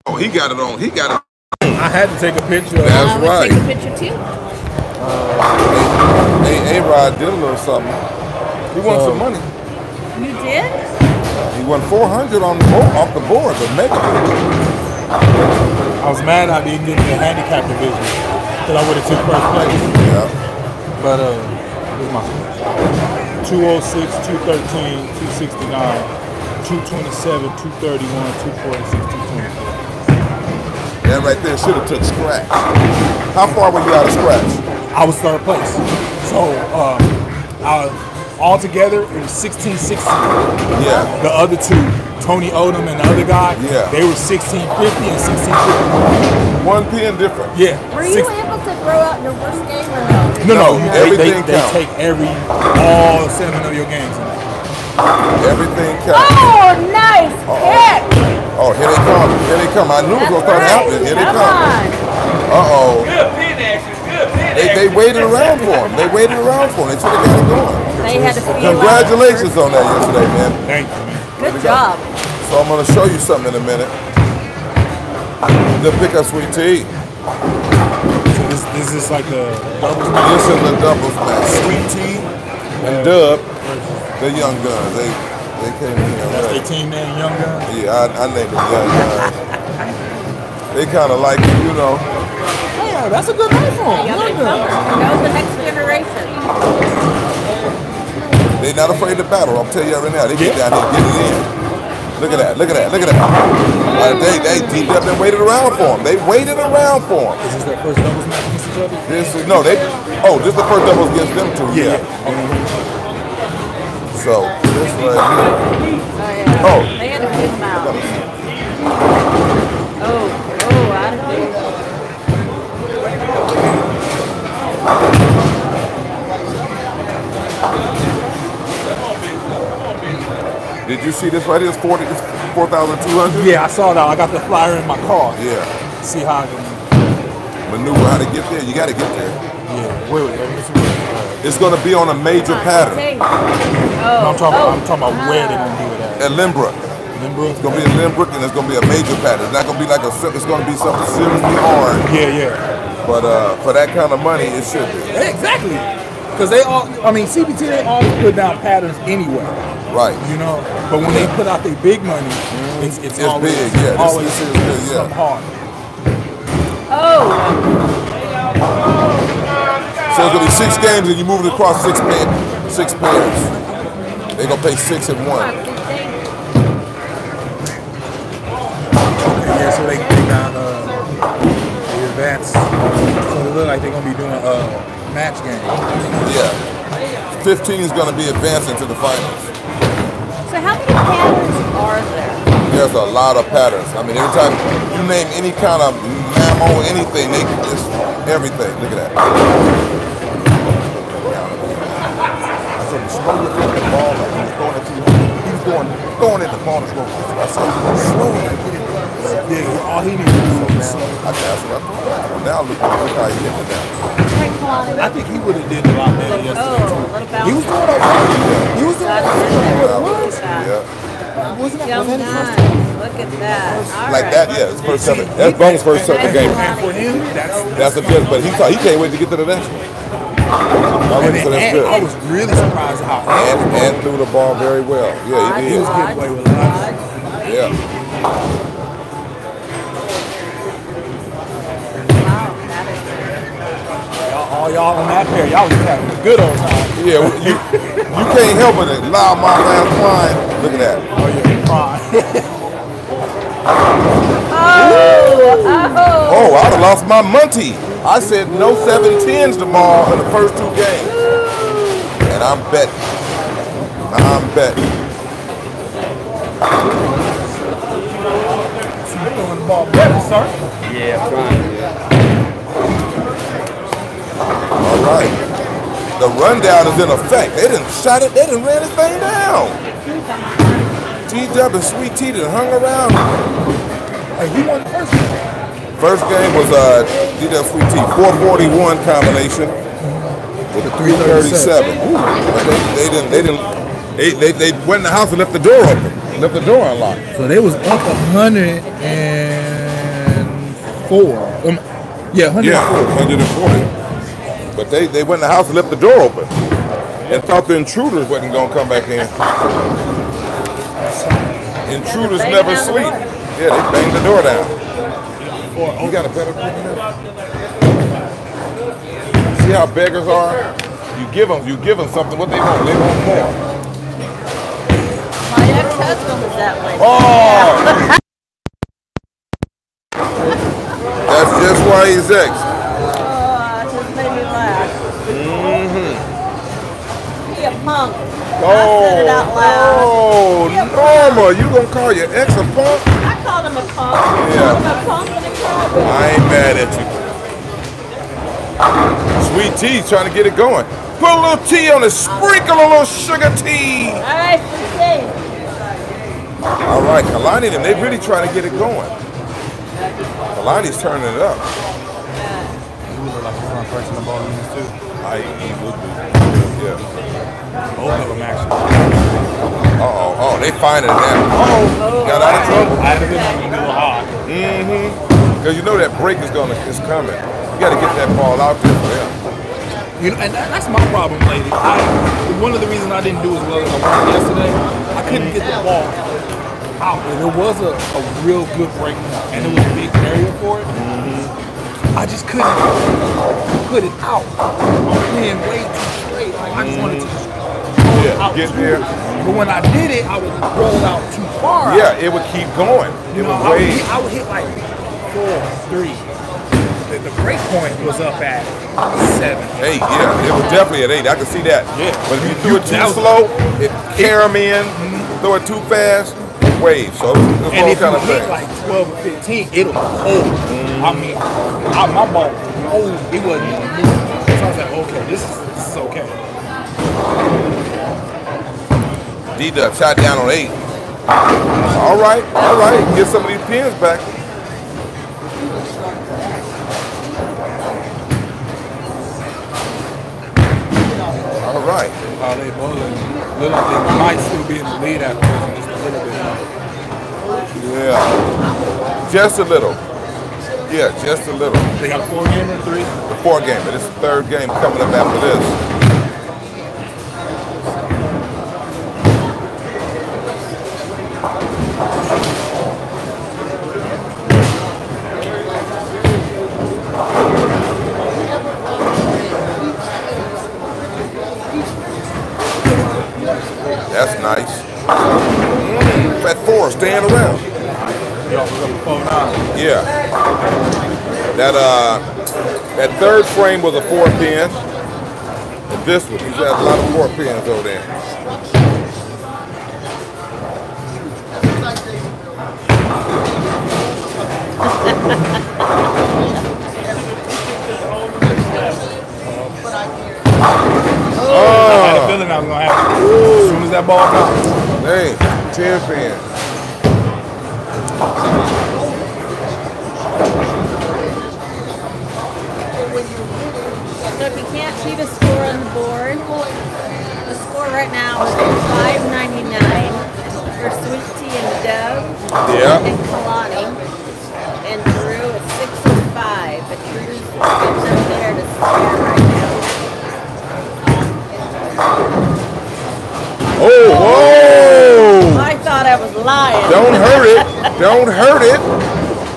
S3: Oh, he got it on. He got it.
S7: I had to take a picture.
S3: That's
S1: uh, I
S3: right.
S1: take a picture too.
S3: Uh, a. A. Rod did a little something. He won some money.
S1: You did?
S3: He won 400 on the board, off the board, but mega.
S7: I was mad I didn't get in the handicap division because I would have took first place.
S3: Yeah.
S7: But uh, where's my 206, 213, 269, 227, 231, 246, 224.
S3: That right there should have took scratch. How far were you out of scratch?
S7: I was third place. So uh, I, altogether, it was 16 16.
S3: Yeah.
S7: The other two, Tony Odom and the other guy,
S3: Yeah.
S7: they were 1650 and 1650.
S3: One pin different.
S7: Yeah.
S1: Were you
S7: six-
S1: able to throw out your worst game or no?
S7: No, no,
S3: No,
S7: they, they,
S3: everything
S7: they
S3: counts.
S7: take every, all seven of your games.
S3: Everything counts.
S1: Oh, nice oh. pick!
S3: Oh, here they come. Here they come. I knew it was going to start happening. Here they
S1: Come
S3: come.
S1: on.
S3: Uh-oh.
S6: Good pin. Good pin
S3: They, they waited around for him. They waited around for him. They should have got it going.
S1: They had to feel
S3: Congratulations on that yesterday, man.
S7: Thank you, man.
S1: Good job.
S3: So I'm going to show you something in a minute. The pick up sweet tea.
S7: So this, this is like a doubles match.
S3: This is the doubles match. Sweet tea and Dub, the young guns. They they came in here.
S7: That's
S3: ready.
S7: their team name, Young Guns.
S3: Yeah, I, I named them young guns. They kind of like, you know,
S7: Yeah, that's a good name for
S1: You
S7: them.
S1: got
S7: Young
S1: me covered.
S7: Guns.
S1: That was the next generation.
S3: they not afraid to battle. I'll tell you right now. They get
S7: Yeah.
S3: down there, get it in. Look at that. Look at that. Look at that. Uh, they they deep up and waited around for him. They waited around for him.
S7: This is this their first doubles match against each other?
S3: This is no. They oh, this is the first doubles against them two. Yeah. So this right here.
S1: Oh, yeah.
S3: Oh.
S1: They had to pick him out. Oh, oh, I don't think.
S3: Did you see this right here? It's forty. It's four thousand two hundred.
S7: Yeah, I saw that. I got the flyer in my car.
S3: Yeah.
S7: See how I can.
S3: Maneuver how to get there. You got to get there.
S7: Yeah. Wait, wait. Let me see. Uh,
S3: It's going to be on a major pattern
S1: Take-
S7: no,
S1: Oh,
S7: I'm talking.
S1: oh.
S7: I'm talking about where they're gonna do it at.
S3: at Linbrook.
S7: Linbrook.
S3: It's going to be in Linbrook, and it's going to be a major pattern. It's not going to be like a. It's going to be something seriously hard.
S7: Yeah, yeah.
S3: But uh, for that kind of money, it should be.
S7: Exactly. Because they all, I mean, CBT, they always put down patterns anyway,
S3: Right.
S7: you know? But when they put out their big money, it's, it's,
S3: It's
S7: always,
S3: big, yeah. This-
S7: always
S3: this is big, yeah.
S7: something hard.
S1: Oh,
S3: So it's going to be six games, and you move it across six pair, six pairs. They're going to pay six and one.
S7: Okay, Yeah, so they, they got uh, the advance. So they look like they're going to be doing a match game.
S3: Yeah. 15 is going to be advancing to the finals.
S1: so how many patterns are there?
S3: There's a lot of patterns. I mean, every time you name any kind of mammal, anything, they just everything. Look at that. I said, slow your foot the ball like he was throwing it to you. He was going, throwing it, the ball is going. I said, slow it, it.
S7: Yeah, all he needs is
S3: Now, I that's what I thought. Now look, look how he it now.
S7: I think he would have did a lot better yesterday.
S1: Oh, a.
S7: He was doing okay. He was doing
S1: Got it in
S7: okay.
S1: there.
S7: What was?
S1: at that.
S3: Yeah.
S7: Wasn't that,
S1: Young
S7: was that his first
S1: nine. Look at that.
S3: Like that, yeah. It's first seven. That's Bones' first seven game.
S7: And for him, that's
S3: That's a good, but he thought he can't wait to get to the next one.
S7: and,
S3: Already, so that's good.
S7: I was really surprised how
S3: And, and threw the ball very well. Yeah, he
S7: he
S3: did.
S7: was getting away with a lot.
S3: Yeah.
S7: All y'all on that pair, y'all was just having a good old time.
S3: Yeah, you, you can't help it. Loud my last line. Look at that.
S7: Oh yeah, fine.
S1: Oh, oh.
S3: Oh, I'd have lost my Monty. I said no seven tens tomorrow in the first two games. And I'm betting. I'm betting.
S7: You're throwing the ball better, sir.
S3: All right. The rundown is in effect. They didn't shot it. They didn't ran this thing down. D-Dub and Sweet Tea done hung around.
S7: Hey, he won the first one.
S3: First game was uh, D-Dub Sweet T, 441 combination with a 337. Ooh, they, they didn't, they didn't, they, they, they went in the house and left the door open, left the door unlocked.
S7: So they was up hundred and four. Um, yeah, hundred
S3: Yeah,
S7: and four.
S3: 140. But they, they went in the house and left the door open and thought the intruders wasn't gonna come back in. Intruders never
S1: down the
S3: sleep. Yeah, they banged the door down. You got a better than? See how beggars are? You give them, you give them something. What they want? They want more.
S1: My ex-husband was that way.
S3: Oh! That's just why he's ex.
S1: Oh, it just made me laugh.
S3: Mm-hmm.
S1: He a punk.
S3: Oh,
S1: I said it out loud.
S3: oh, Norma, you gonna call your ex a punk?
S1: I called him a punk.
S3: Yeah.
S1: I called him a punk and a cowboy.
S3: I ain't mad at you. Sweet tea, trying to get it going. Put a little tea on it, sprinkle a little sugar tea.
S1: All right, see.
S3: All right, Kalani and them, they really trying to get it going. Kalani's turning it up.
S7: He would look like he's on pressing the ball in too.
S3: I, he would be. Yeah.
S7: Both of them actually.
S3: Uh-oh, oh, they finding it now. Uh-oh, got out of trouble.
S7: I had a bit like a little high.
S3: Mm-hmm. Because you know that break is gonna is coming. You gotta get that ball out there for them.
S7: You know, and that, that's my problem lately. I, one of the reasons I didn't do as well as I wanted yesterday, I couldn't get the ball out. And there was a, a real good break, and it was a big area for it. I just couldn't put it out. I'm playing way too straight. Like I just wanted to just
S3: Yeah.
S7: Out
S3: Get there.
S7: But when I did it, I would roll out too far.
S3: Yeah, it would keep going.
S7: You
S3: It
S7: know,
S3: would
S7: I would, hit, I would hit like four, three. The, the break point was up at seven.
S3: Eight, yeah, it was definitely at eight. I can see that.
S7: Yeah.
S3: But if you threw it too
S7: was-
S3: slow, it carry 'em in. Throw it too fast, it waves. So it's
S7: And if
S3: kind
S7: you
S3: of
S7: hit
S3: thing.
S7: like 12 or 15, it'll hold. Mm-hmm. I mean, I, my ball, oh, it wasn't. So I was like, okay, this is, this is okay.
S3: D Dub shot down on eight. All right, all right. Get some of these pins back. All right.
S7: Uh, they bowling. Look like they might still be in the lead after this, just a little bit.
S3: Yeah. Just a little. Yeah, just a little.
S7: They got a four game or three?
S3: The four game, but this is the third game coming up after this. That's nice. Mm, four staying around.
S7: Y'all was up four nine.
S3: Yeah. That uh that third frame was a four pin. And this one, he's got a lot of four pins over there.
S7: I had a feeling I was gonna have it. As soon as that ball comes.
S3: Dang, 10 pin.
S1: So if you can't see the score on the board, the score right now is 5.99 for Sweet Tea and Dove
S3: Yeah.
S1: and Kalani. And Drew is 6.05, but Drew's getting up there to start right now.
S3: Oh, whoa!
S1: I thought I was lying.
S3: Don't hurt it. Don't hurt it.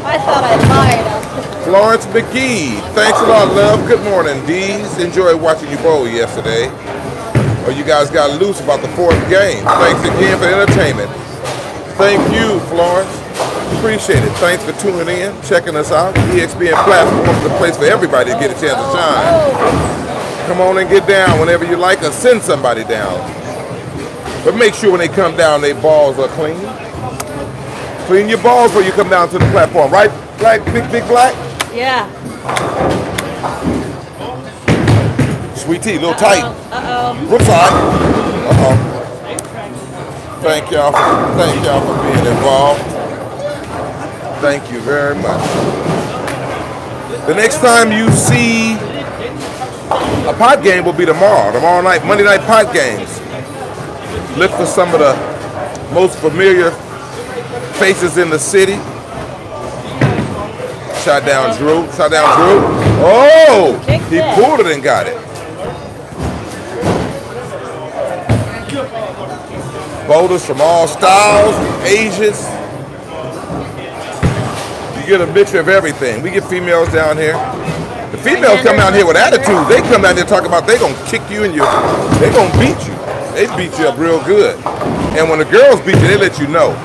S1: I thought I lied.
S3: Florence McGee. Thanks a lot, love. Good morning, D's. Enjoyed watching you bowl yesterday. Oh, you guys got loose about the fourth game. Thanks again for the entertainment. Thank you, Florence. Appreciate it. Thanks for tuning in, checking us out. EXPN platform is the place for everybody to get a chance to shine. Come on and get down whenever you like or send somebody down. But make sure when they come down, their balls are clean. Clean your balls before you come down to the platform, right? Black, big, big black?
S1: yeah.
S3: Sweet tea, a little tight.
S1: Uh-oh.
S3: Brookside. Uh-oh. Thank y'all for thank y'all for being involved. Thank you very much. The next time you see a pot game will be tomorrow. Tomorrow night, Monday night pot games. Look for some of the most familiar faces in the city. Shot down Drew. Shot down Drew. Oh! He pulled it and got it. Boulders from all styles, ages. You get a mixture of everything. We get females down here. The females come out here with attitude. They come out here talking about they gonna kick you and you, they gonna beat you. They beat you up real good. And when the girls beat you, they let you know.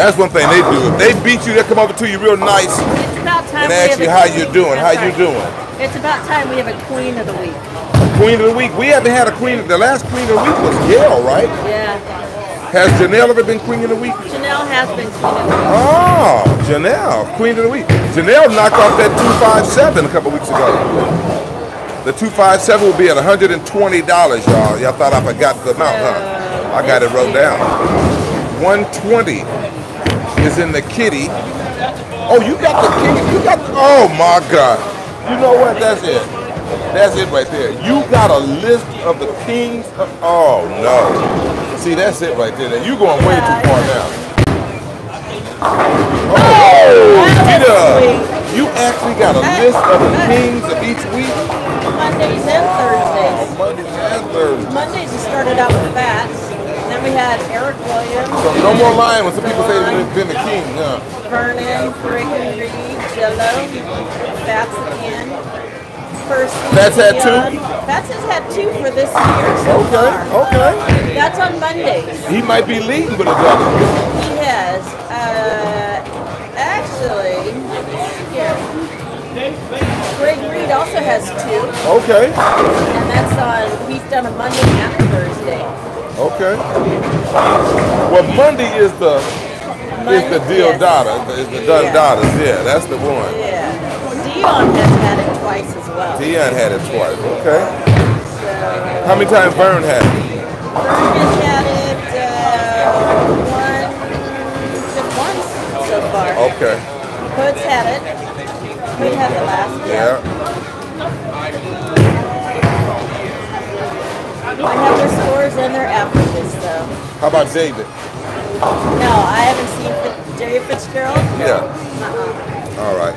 S3: That's one thing they do. If they beat you, they come over to you real nice
S1: It's about time
S3: and ask you how
S1: queen.
S3: you doing, how
S1: That's
S3: you doing.
S1: It's about time we have a queen of the week.
S3: Queen of the week. We haven't had a queen. The last queen of the week was Gail, right?
S1: Yeah.
S3: Has Janelle ever been queen of the week?
S1: Janelle has been queen of the week.
S3: Oh, Janelle, Queen of the Week. Janelle knocked off that 257 a couple weeks ago. The 257 will be at $120, y'all. Y'all thought I forgot the amount, huh? Uh, I got it wrote down. 120 is in the kitty. Oh, you got the king. You got the, oh my God. You know what? That's it. That's it right there. You got a list of the kings. Of, oh no. See, that's it right there. You going way too far now. Oh, you actually got a list of the kings of each week.
S1: Mondays and Thursdays.
S3: On Mondays and Thursdays.
S1: Mondays we started out with Fats. Then we had Eric Williams,
S3: So no more lying when some people say they've been the king. Huh?
S1: Vernon, Rick Reed, Jello, Fats again. first.
S3: Fats had two?
S1: Fats has had two for this year so
S3: Okay,
S1: far.
S3: okay.
S1: That's on Mondays.
S3: He might be leading with a double.
S1: He has. Uh, actually, here. Greg Reed also has two,
S3: Okay,
S1: and that's on. He's done a Monday and a Thursday.
S3: Okay. Well, Monday is the is the
S1: Monday-
S3: deal
S1: yes.
S3: data, is the done
S1: Yeah.
S3: daughters. Yeah, that's the one.
S1: Yeah. Dion has had it twice as well.
S3: Dion had it twice. Okay.
S1: So
S3: How many times Vern had it?
S1: Vern has had it uh, one, just once so far.
S3: Okay.
S1: Hood's had it. Hood had the last.
S3: Yeah.
S1: I have scores and their averages though.
S3: How about David?
S1: No, I haven't seen Jerry Fitzgerald.
S3: Yeah.
S1: Uh-uh.
S3: All right.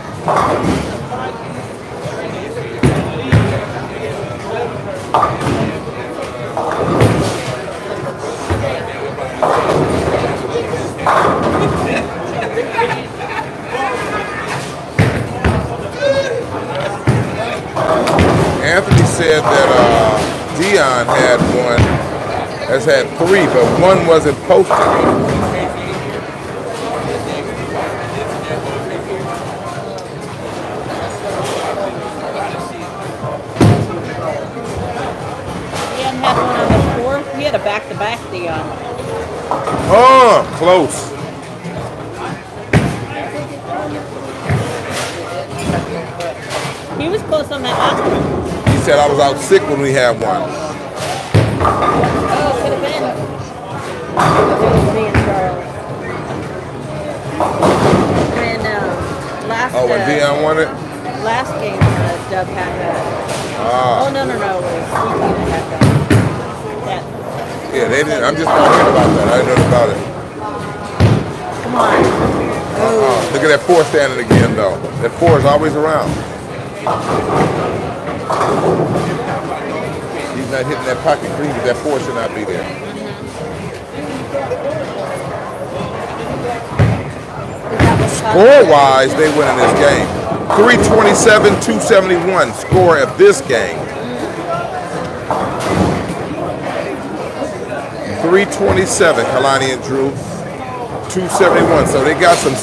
S3: Anthony said that uh, Dion had one, has had three, but one wasn't posted.
S1: Dion had one on the fourth. We had a back-to-back Dion.
S3: Oh, uh, close.
S1: He was close on that last one.
S3: He said I was out sick when we had one.
S1: Oh, was me and Charlie. When um, last
S3: Oh, when
S1: uh,
S3: Dion won it?
S1: last game, uh, Dub had that.
S3: Ah.
S1: Oh no no no, it was had that. That.
S3: Yeah, they didn't. I'm just not hearing about that. I didn't know about it.
S1: Come on.
S3: Uh, look at that four standing again, though. That four is always around. He's not hitting that pocket clean, but that four should not be there. Score-wise, they win in this game. 327, 271 score of this game. 327, Kalani and Drew. 271. So they got some,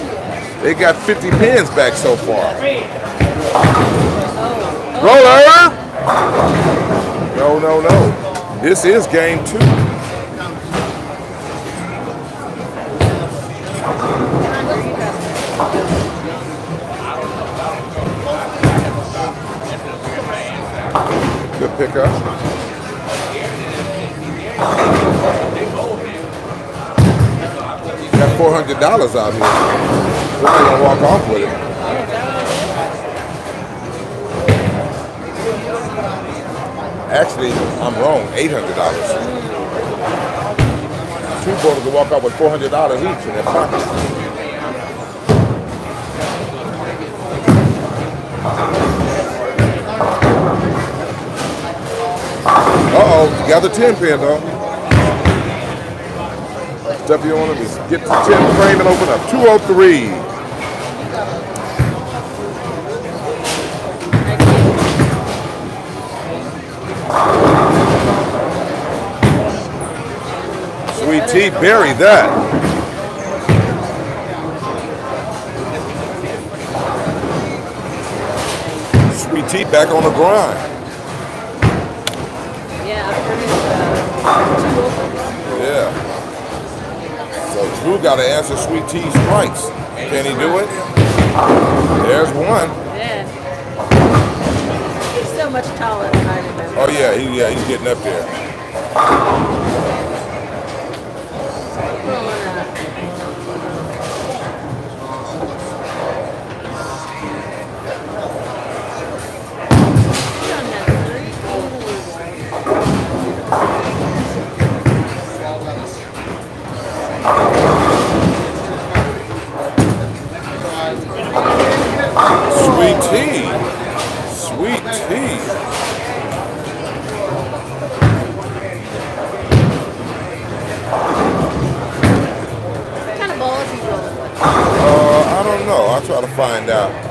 S3: they got 50 pins back so far. Roller! No, no, no. This is game two. Pickup. Got four hundred dollars out here. Somebody gonna walk off with it. Actually, I'm wrong. Eight hundred dollars. Two boys can walk off with four hundred dollars each in their pocket. The 10 pin though. Stuff you want to get the 10 frame and open up. 203. Sweet tea, bury that. Sweet tea back on the grind. Drew got to answer Sweet Tea strikes. Can he do it? There's one.
S1: Yeah. He's so much taller than I remember.
S3: Oh yeah, he, yeah, he's getting up there.
S1: try to find out.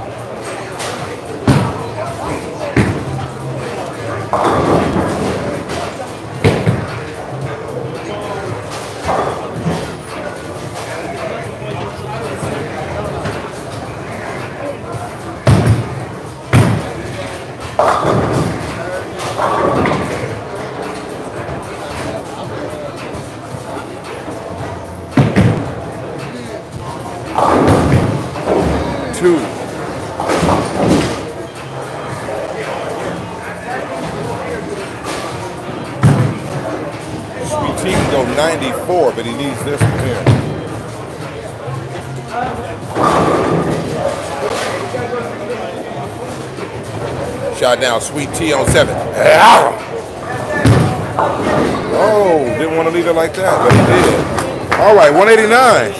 S3: Sweet go 94, but he needs this one here. Shot down Sweet Tea on seven. Oh, didn't want to leave it like that, but he did. All right, 189.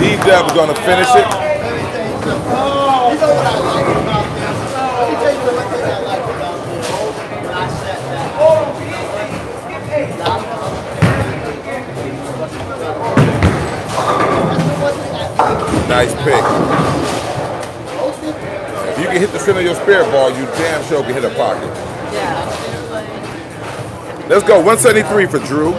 S1: Big game.
S3: D-Dub's gonna finish it. Nice pick. If you can hit the center of your spirit ball, you damn sure can hit a pocket.
S1: Yeah.
S3: Let's go, 173 for Drew.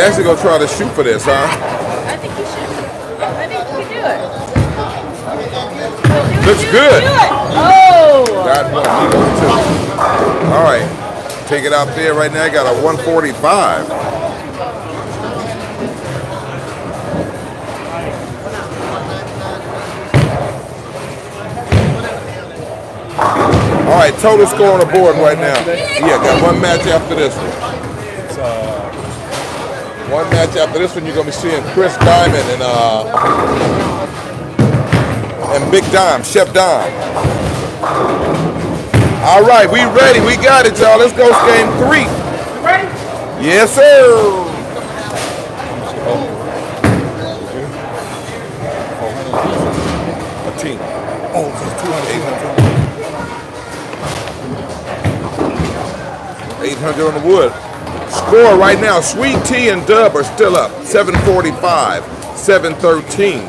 S3: Actually gonna try to shoot for this, huh?
S1: I think you should. I think you can do it. Do
S3: Looks
S1: do
S3: good.
S1: Do it. Oh.
S3: Got one. He goes two. All right. Take it out there right now. I got a 145. All right, total score on the board right now. Yeah, got one match after this one. After this one, you're gonna be seeing Chris Diamond and uh and Big Dime, Chef Dime. All right, we ready. We got it, y'all. Let's go game three.
S6: Ready?
S3: Yes, sir. Oh, 200. 800 on the wood. Score right now. Sweet Tea and Dub are still up. 745, 713.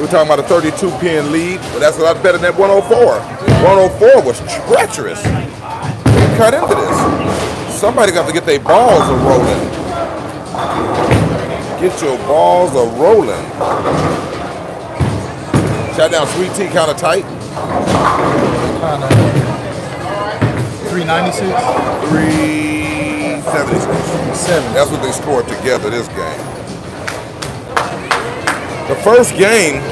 S3: We're talking about a 32 pin lead, but that's a lot better than that 104. 104 was treacherous. They cut into this. Somebody got to get their balls a rolling. Get your balls a rolling. Shot down Sweet Tea kind of tight.
S7: 396?
S3: 376.
S7: Seven.
S3: That's what they scored together this game. The first game,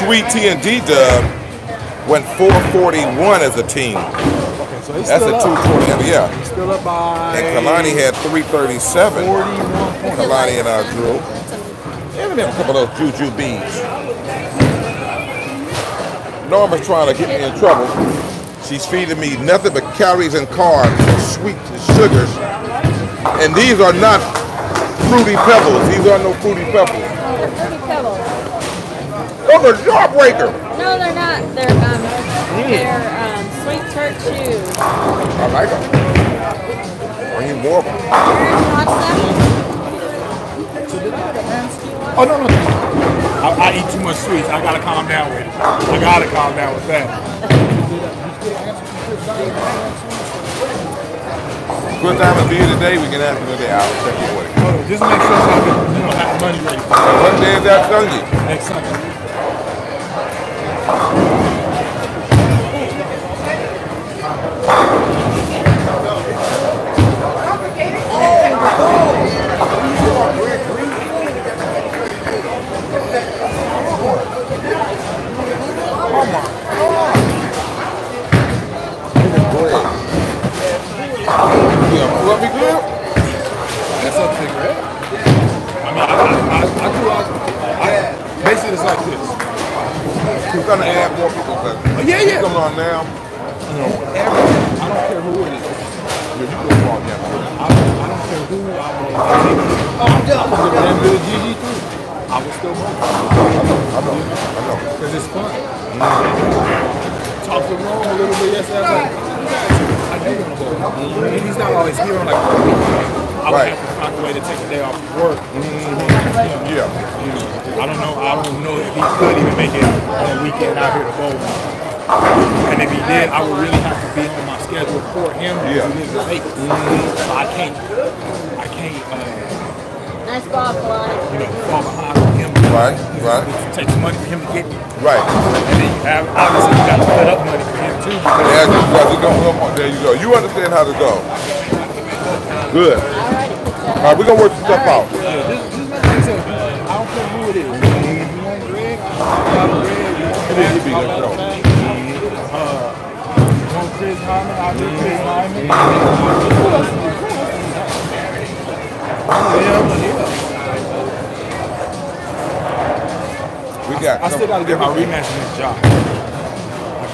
S3: Sweet Tea and D Dub went 441 as a team.
S7: Okay, so he's
S3: That's a
S7: still up.
S3: 220, yeah.
S7: Still up by
S3: And Kalani had 337.
S7: 41 points.
S3: Kalani and I drew. Yeah, we have a couple of those juju beans. Norma's trying to get me in trouble. She's feeding me nothing but calories and carbs, and sweets and sugars. And these are not fruity pebbles. These are no fruity pebbles.
S1: Oh, they're pretty pebbles.
S3: Those are jawbreaker.
S1: No, they're not. They're um, they're um, sweet tart chews.
S3: I like them. I need more of them.
S1: Them.
S7: Oh no no. I, I eat too much sweets. I gotta calm down with it. I gotta calm down with that.
S3: Good time to be here today. We can ask them today. I'll check it
S7: Hold on, just make sure so I can, you know, have money ready for
S3: you. What day is that Sunday?
S7: next Sunday.
S3: Yeah, will be good?
S7: That's up to right? I mean, I, I, I, I do like, I, basically it's like this.
S3: We're gonna add more people. But oh,
S7: yeah, yeah.
S3: Coming on now.
S7: You know, I don't care who it is.
S3: Yeah, you go wrong now.
S7: I, I don't care who I Oh, I'm done. I'm done. With GG too. I will still vote.
S3: I know. I know.
S7: Because it's fun. Talk to Rome a little bit yesterday. I was like, I do want to vote. And he's not always here on like. I would
S3: Right.
S7: have to find a way to take a day off of work.
S3: Yeah.
S7: I don't know. I don't know if he could even make it on a weekend out here to bowl. And if he did, I would really have to be on my schedule for him
S3: Yeah.
S7: he lives in Vegas. So I can't, I can't, uh,
S1: Nice ball, Kalani.
S7: you know, fall behind on him.
S3: Right, right.
S7: It takes money for him to get me.
S3: Right.
S7: And then you have, obviously, you got to put up money for him too.
S3: Yeah, you got to go up on- There you go. You understand how to go. Good. All right, we're gonna work some stuff out.
S7: Yeah, this, this is like I don't care who it is. If you want Greg, Greg. You want
S3: It is
S7: Matt,
S3: big,
S7: I'll
S3: let's
S7: got
S3: go.
S7: Matt. Uh, you want Chris Hyman, I'll do Chris Hyman. Who else? Who else? Yeah, yeah.
S3: We got.
S7: I still got to get my rematch against Josh.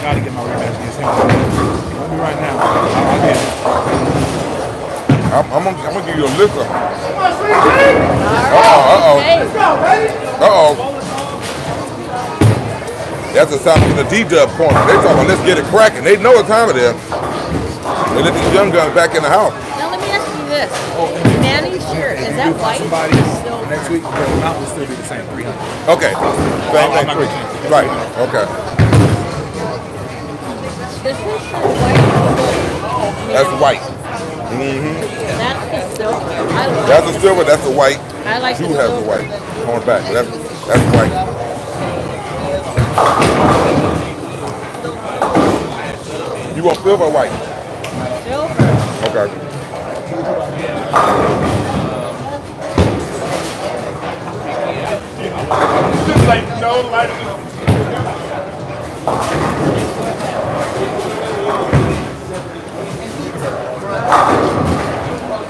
S7: I got to get my rematch against him. Let me right now. I'll, I'll get it.
S3: I'm, I'm, gonna, I'm gonna give you a list of.
S1: Alright.
S3: Uh-oh, uh-oh.
S1: Hey,
S3: Uh oh. That's the sound from the D-Dub corner. They talking about let's get it cracking. They know what time it is. They let these young guns back in the house.
S1: now let me ask you this. Nanny's shirt, is that white?
S7: Somebody
S1: Still
S7: next week, the amount will still be the same, 300.
S3: Okay. Same
S7: I'm
S3: thing.
S7: not
S3: three.
S7: gonna change it.
S3: Right. Okay.
S1: Is his shirt white?
S3: That's white.
S1: That's the silver. I like
S3: That's the silver. That's the white.
S1: I like
S3: Two
S1: the
S3: has the
S1: silver.
S3: white on back. That's that's white. You want silver or white?
S1: Silver.
S3: Okay.
S6: Just like no like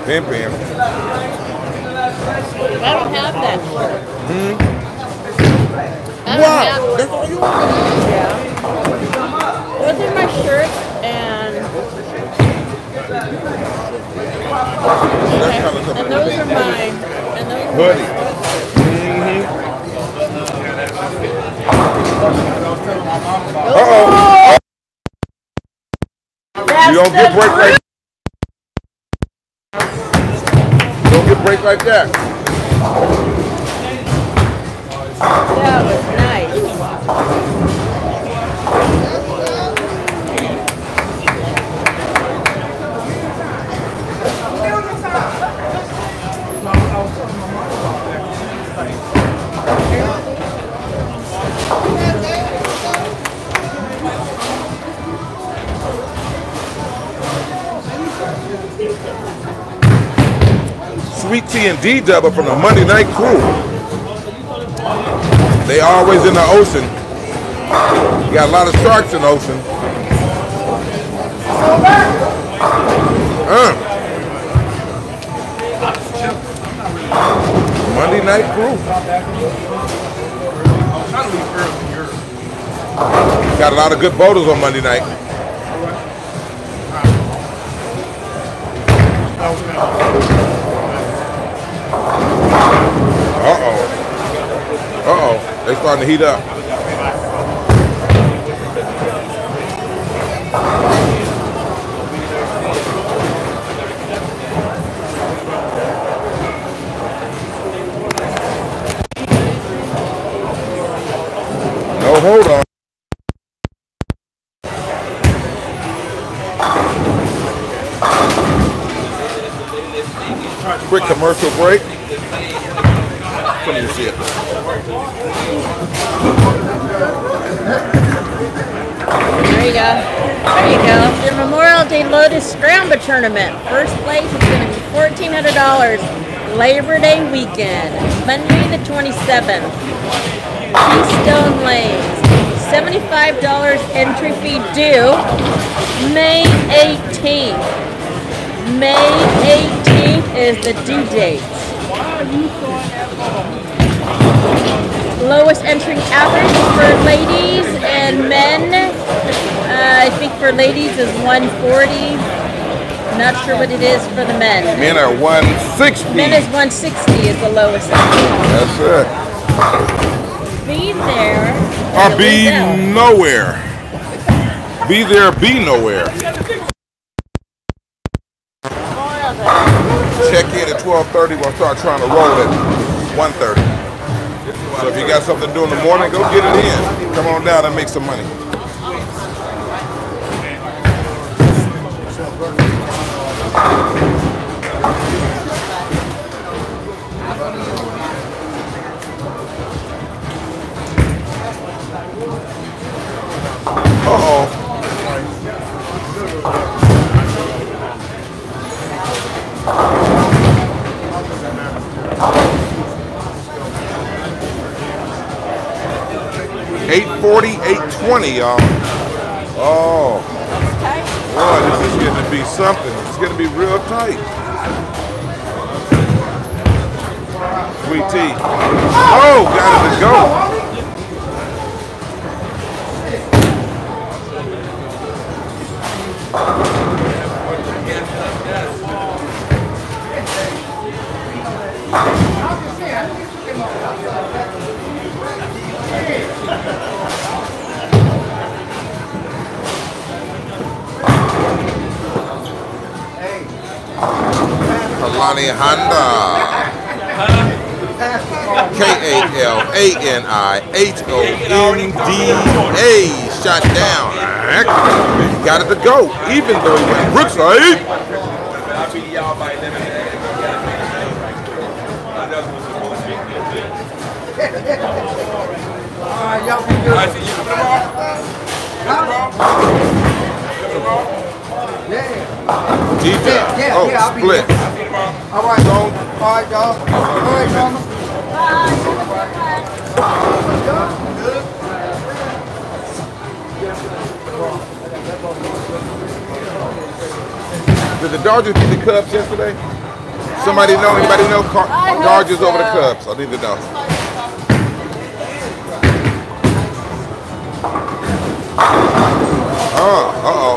S3: Pim pim.
S1: I don't have that shirt.
S3: Hmm?
S1: I don't
S3: Wow.
S1: have
S3: That's all you want.
S1: Yeah. Those are my shirts and
S3: of
S1: and those are mine. And those are
S3: Hoodie. Uh oh. You don't get break like You don't get break like that.
S1: That
S3: Sweet Tea and D Double from the Monday Night Crew. They always in the ocean. You got a lot of sharks in the ocean. Uh. Monday Night Crew. Got a lot of good voters on Monday night. Uh-oh. They starting to heat up. No, hold on. Quick commercial break. Couldn't even see it.
S1: There you go. There you go. The Memorial Day Lotus Scramble Tournament. First place is going to be $1,400. Labor Day weekend. Monday the 27th. Keystone Lanes. $75 entry fee due May 18th. May 18th is the due date. Lowest entry average for ladies and men. Uh, I think for ladies is 140. Not sure what it is for the men.
S3: Men are 160.
S1: Men is 160 is the lowest.
S3: That's it.
S1: Be there.
S3: Or be nowhere. Be there, be nowhere. Check in at 12:30. We'll start trying to roll at 1:30. So if you got something to do in the morning, go get it in. Come on down and make some money. Uh-oh. Eight forty, eight twenty, y'all. Oh, boy, this is going to be something. Going to be real tight. Sweet tea. Oh, got it to go. Kalani Honda. K A L A N I H O N D A. Shot down. Got it to go, even though he went Brookside.
S6: I'll y'all by 11 Alright, see you coming tomorrow?
S3: Deep down.
S8: yeah,
S3: Oh,
S8: yeah, I'll be
S3: split.
S8: All right, y'all. All right, y'all. All right, y'all.
S3: Did the Dodgers beat the Cubs yesterday? Somebody know? Anybody know? Car-
S1: I hope
S3: Dodgers over the. Cubs. I need to know. Uh, uh-oh.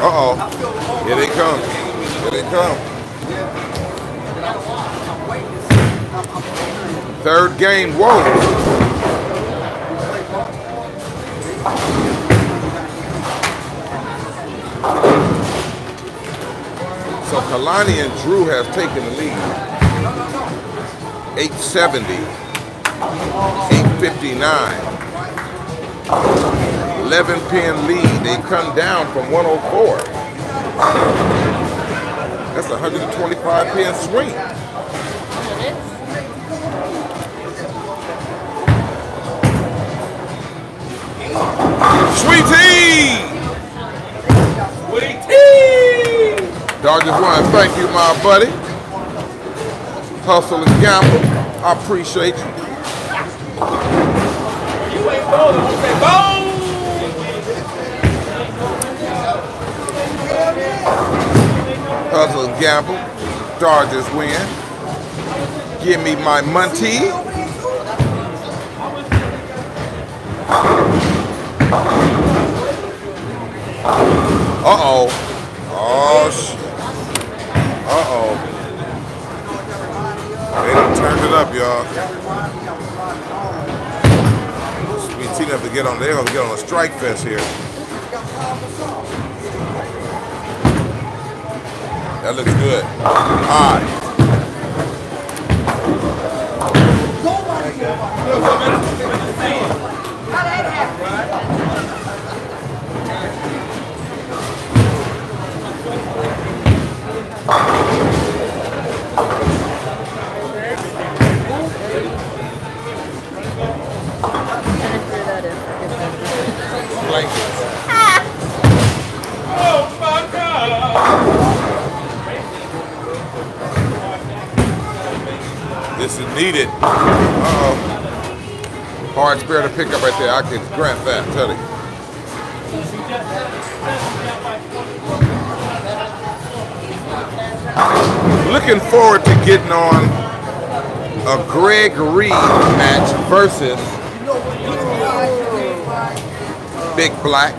S3: Uh-oh. Here they come. Here they come. Third game. Whoa. So Kalani and Drew have taken the lead. 870. 859. 11 pin lead. They come down from 104. That's a 125 pin swing. Sweet tea!
S6: Sweet tea!
S3: Dodgers want to thank you, my buddy. Hustle and gamble. I appreciate you.
S6: You ain't bowling. You say boom!
S3: Hustle gamble. Dodgers win. Give me my money. Uh-oh. Oh, sh- Uh-oh. They done turned it up, y'all. Sweet Tea have to get on, they're gonna get on a strike fest here. That looks good. High. Blankets.
S6: Oh my God!
S3: Needed. Uh-oh. Hard spare to pick up right there. I can grant that, tell you. Looking forward to getting on a Greg Reed match versus uh, Big Black.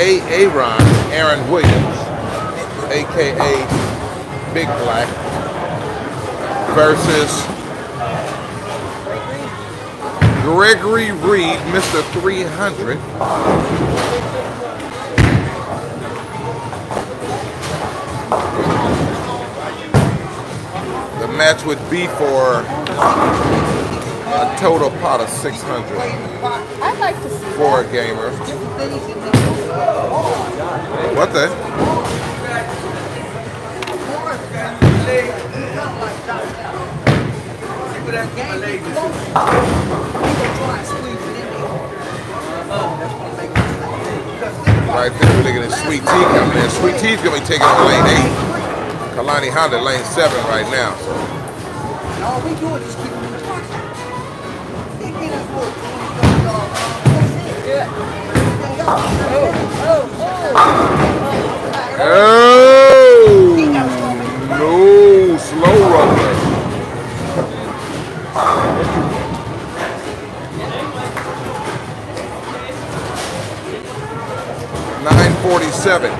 S3: Aaron, Aaron Williams, aka Big Black, versus Gregory Reed, Mr. 300. The match would be for a total pot of 600
S1: I'd like to see
S3: for a gamer. What the? Right there, we're looking at Sweet Tea coming in. Sweet Tea's gonna be taking on lane eight. Kalani Honda lane seven right now. So
S8: All we do is just keep them talking. They get us what, $20. That's it.
S3: Oh, no, slow roller. Nine forty-seven,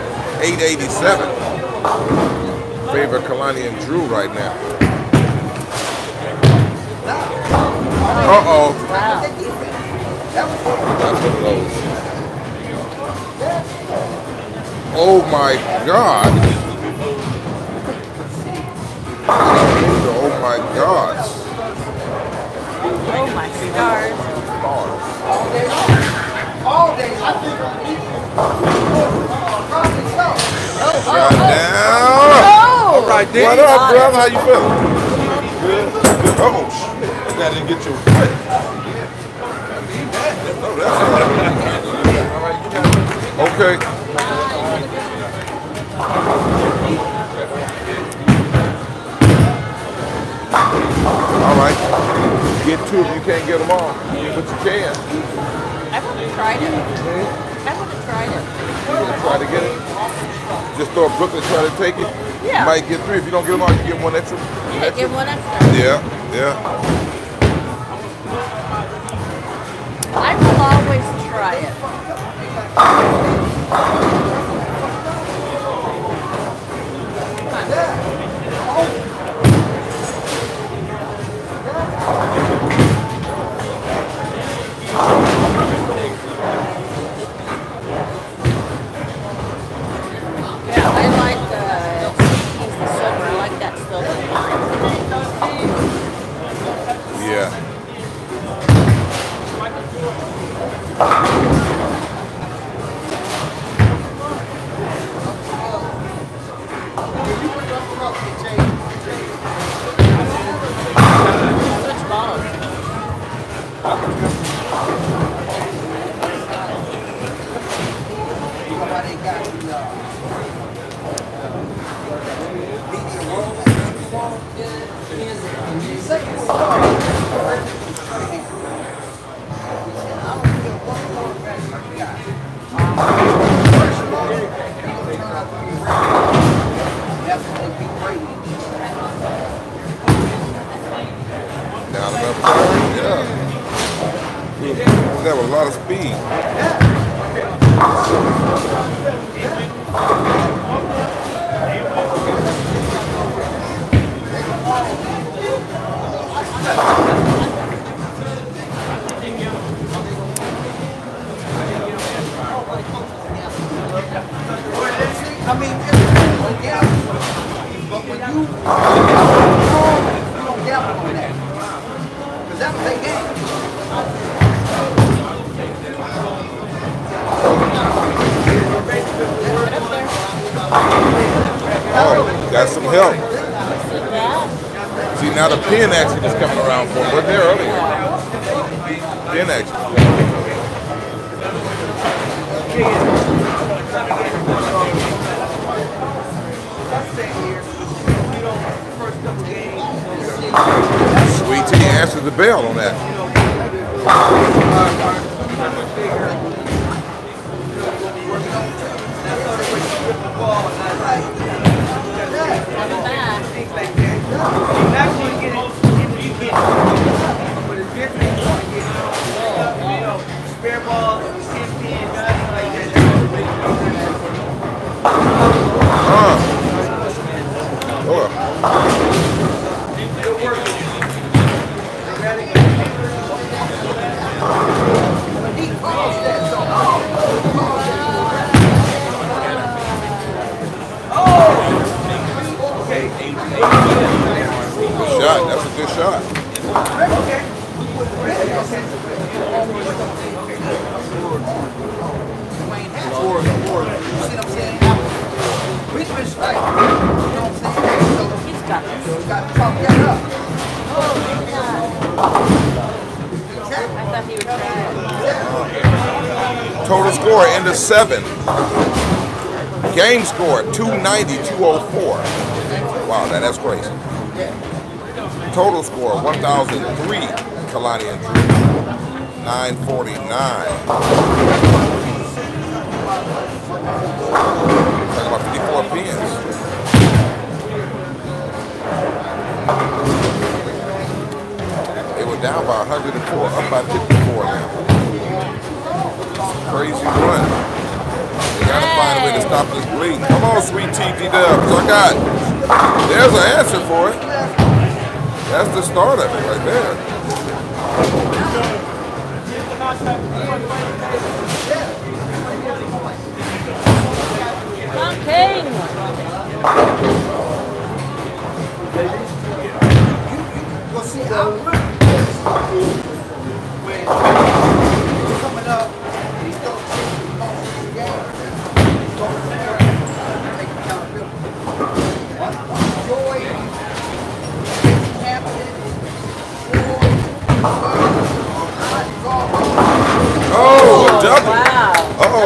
S3: eight eighty-seven. Favor Kalani and Drew right now. Uh-oh. That's one of those. Oh my God. Oh my God.
S1: Oh my stars.
S8: All day long.
S3: God damn.
S1: Oh!
S3: Right there. What up, brother? How you feeling? Good. Good. Oh, shit. I didn't get your foot. That's all right. Okay. Get two if you can't get them all, but you can.
S1: I haven't tried it. Hmm? I haven't tried it.
S3: You gonna try to get it? Just throw a Brooklyn, try to take it.
S1: Yeah.
S3: You might get three. If you don't get them all, you get one extra.
S1: Yeah, give one extra.
S3: Yeah, yeah.
S1: I will always try it. Back.
S8: Spare
S3: Total score into seven. Game score 290 204. Wow, that, that's crazy. Total score 1003. Kalani and Drew. 949. Talking about 54 pins. Down by 104, up by 54 now. Crazy run. They gotta find a way to stop this bleeding. Come on, sweet Tea D-Dubs. I got. There's an answer for it. That's the start of it right there.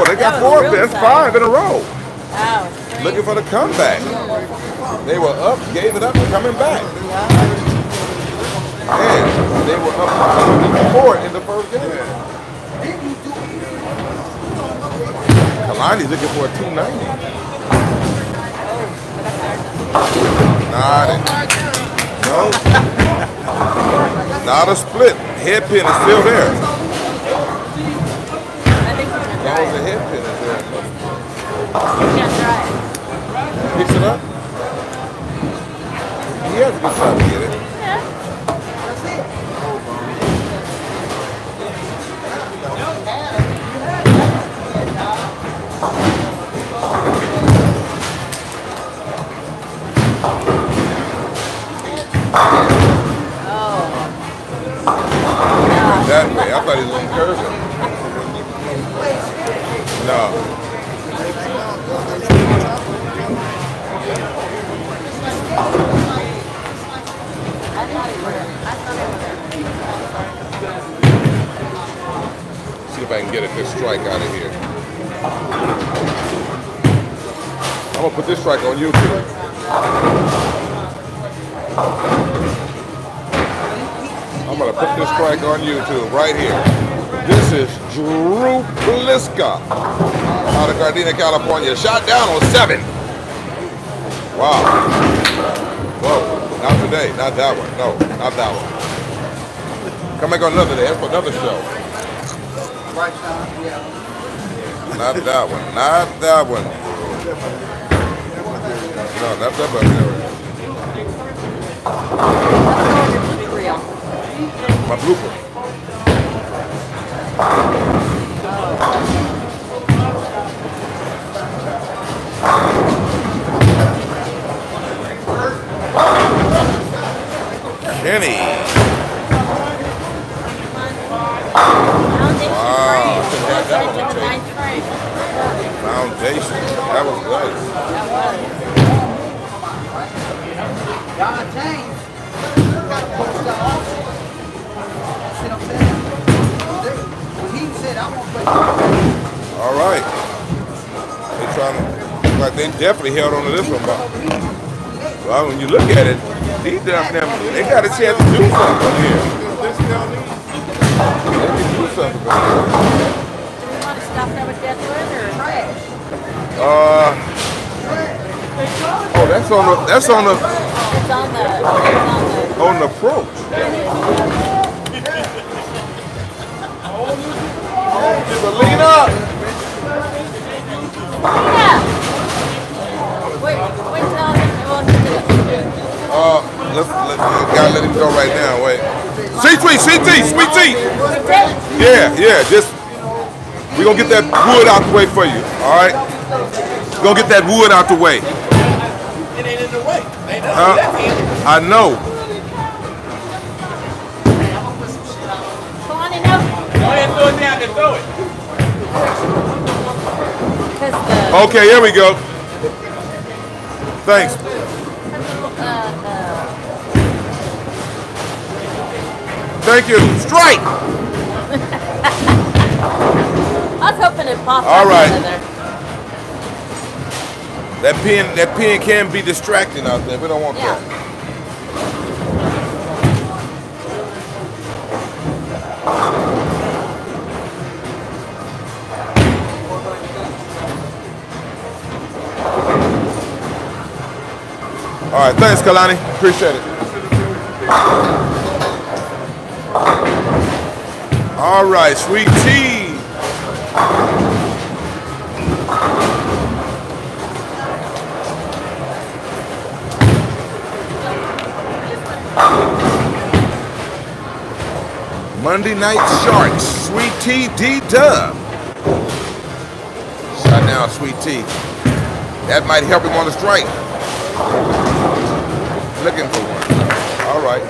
S3: Oh, they got four. That's five in a row.
S1: Wow.
S3: Looking for the comeback. They were up, gave it up, and coming back. And they were up by four in the first game. Kalani's looking for a 290. Not it. No. Not a split. Head pin is still there. He has a good shot to get it. That way. I thought he was going to curve it. Strike out of here. I'm gonna put this strike on YouTube. I'm gonna put this strike on YouTube right here. This is Drew Bliska out of Gardena, California. Shot down on seven. Wow. Whoa. Not today. Not that one. No, not that one. Come back on another day. That's for another show. Not that one. Not that one. No, not that one. My blooper. Kenny.
S8: Want to play.
S3: All right. They trying to, like they definitely held on to this one, but well, when you look at it, these damn them, they got a chance to do something here. They can do something. Uh, oh, that's on the, that's on the,
S1: It's on the, it's on
S3: on the approach. Selena,
S1: the, did
S3: uh, let's, let, gotta let him go right now. Wait. CT, CT, sweet tea. Yeah, yeah, just we gonna get that wood out the way for you. All right, we gonna get that wood out the way.
S6: It ain't in the way. Ain't nothing
S3: Huh?
S6: left.
S3: I know.
S1: Come on in now.
S6: Go ahead and throw it down and throw it.
S3: Okay, here we go. Thanks.
S1: uh, uh,
S3: Thank you. Strike.
S1: I was hoping it popped
S3: All
S1: up
S3: right. That pin, that pen can be distracting out there. We don't want
S1: Yeah.
S3: that. All right, thanks, Kalani. Appreciate it. All right, sweet tea. Monday Night Sharks, Sweet Tea D Dub. Shut down, Sweet Tea. That might help him on the strike. Looking for one. All right.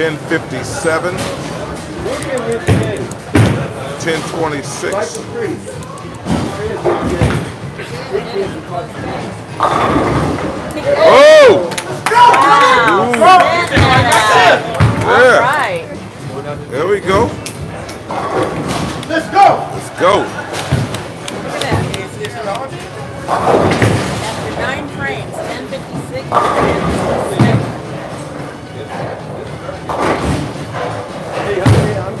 S3: 1057, 1026, Oh!
S1: Go!
S3: Yeah.
S1: Right.
S3: There we go.
S8: Let's go.
S3: Let's go.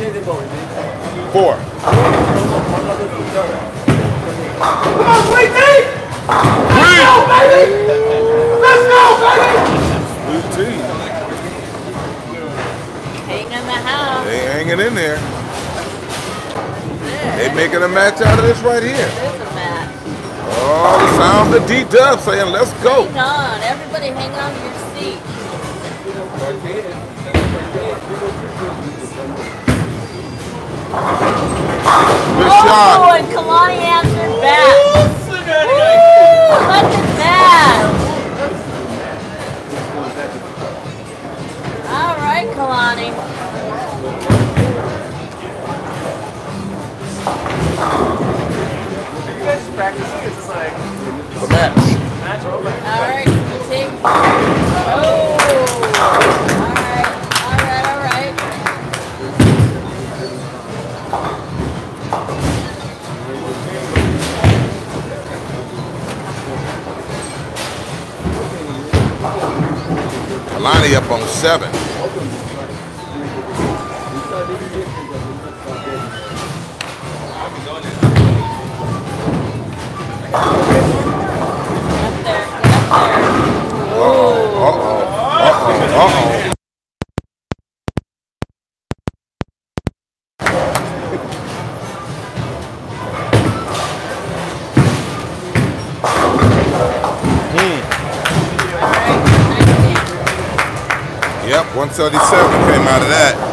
S3: Four.
S8: Come on, sweet tea!
S3: Three.
S8: Let's go, baby!
S3: Sweet tea.
S1: Hang in the house.
S3: They hanging in there. They making a match out of this right here. Oh, the sound of D Dub saying, let's go.
S1: Hang on. Everybody hang on to your seat.
S3: Good
S1: Oh,
S3: shot.
S1: and Kalani answered back.
S6: Look at.
S1: Look at that. All right, Kalani.
S5: You guys practice this like
S7: The match.
S5: match over.
S1: All right, you take. Oh.
S3: Alani up on seven.
S1: Up there. Get up there.
S3: Uh-oh, uh-oh, uh-oh, uh-oh.
S1: Game.
S3: Yep, 177 came out of that.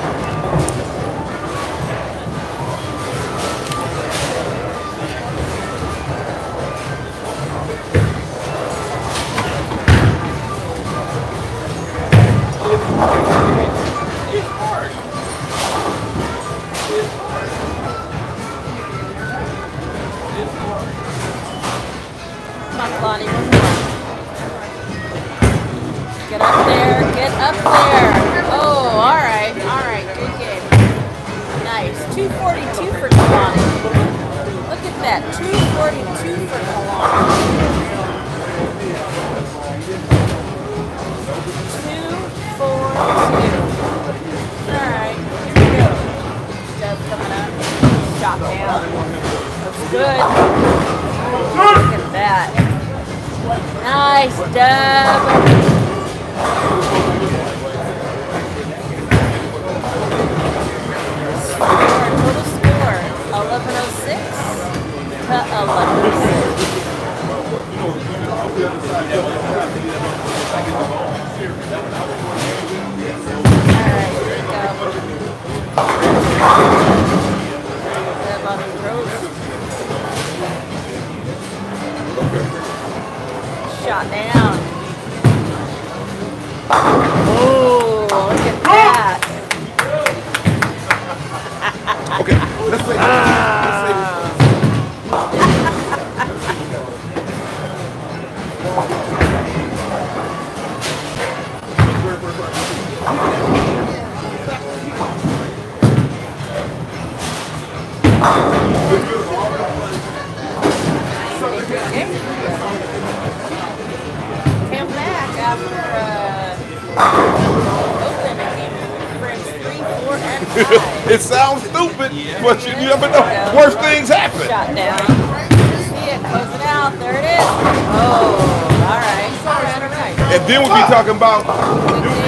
S3: But you, you never know. Worse things happen.
S1: Shot down. See it, close it out. There it is. Oh, all right. All right, all right.
S3: And then we'll be talking about,
S1: game.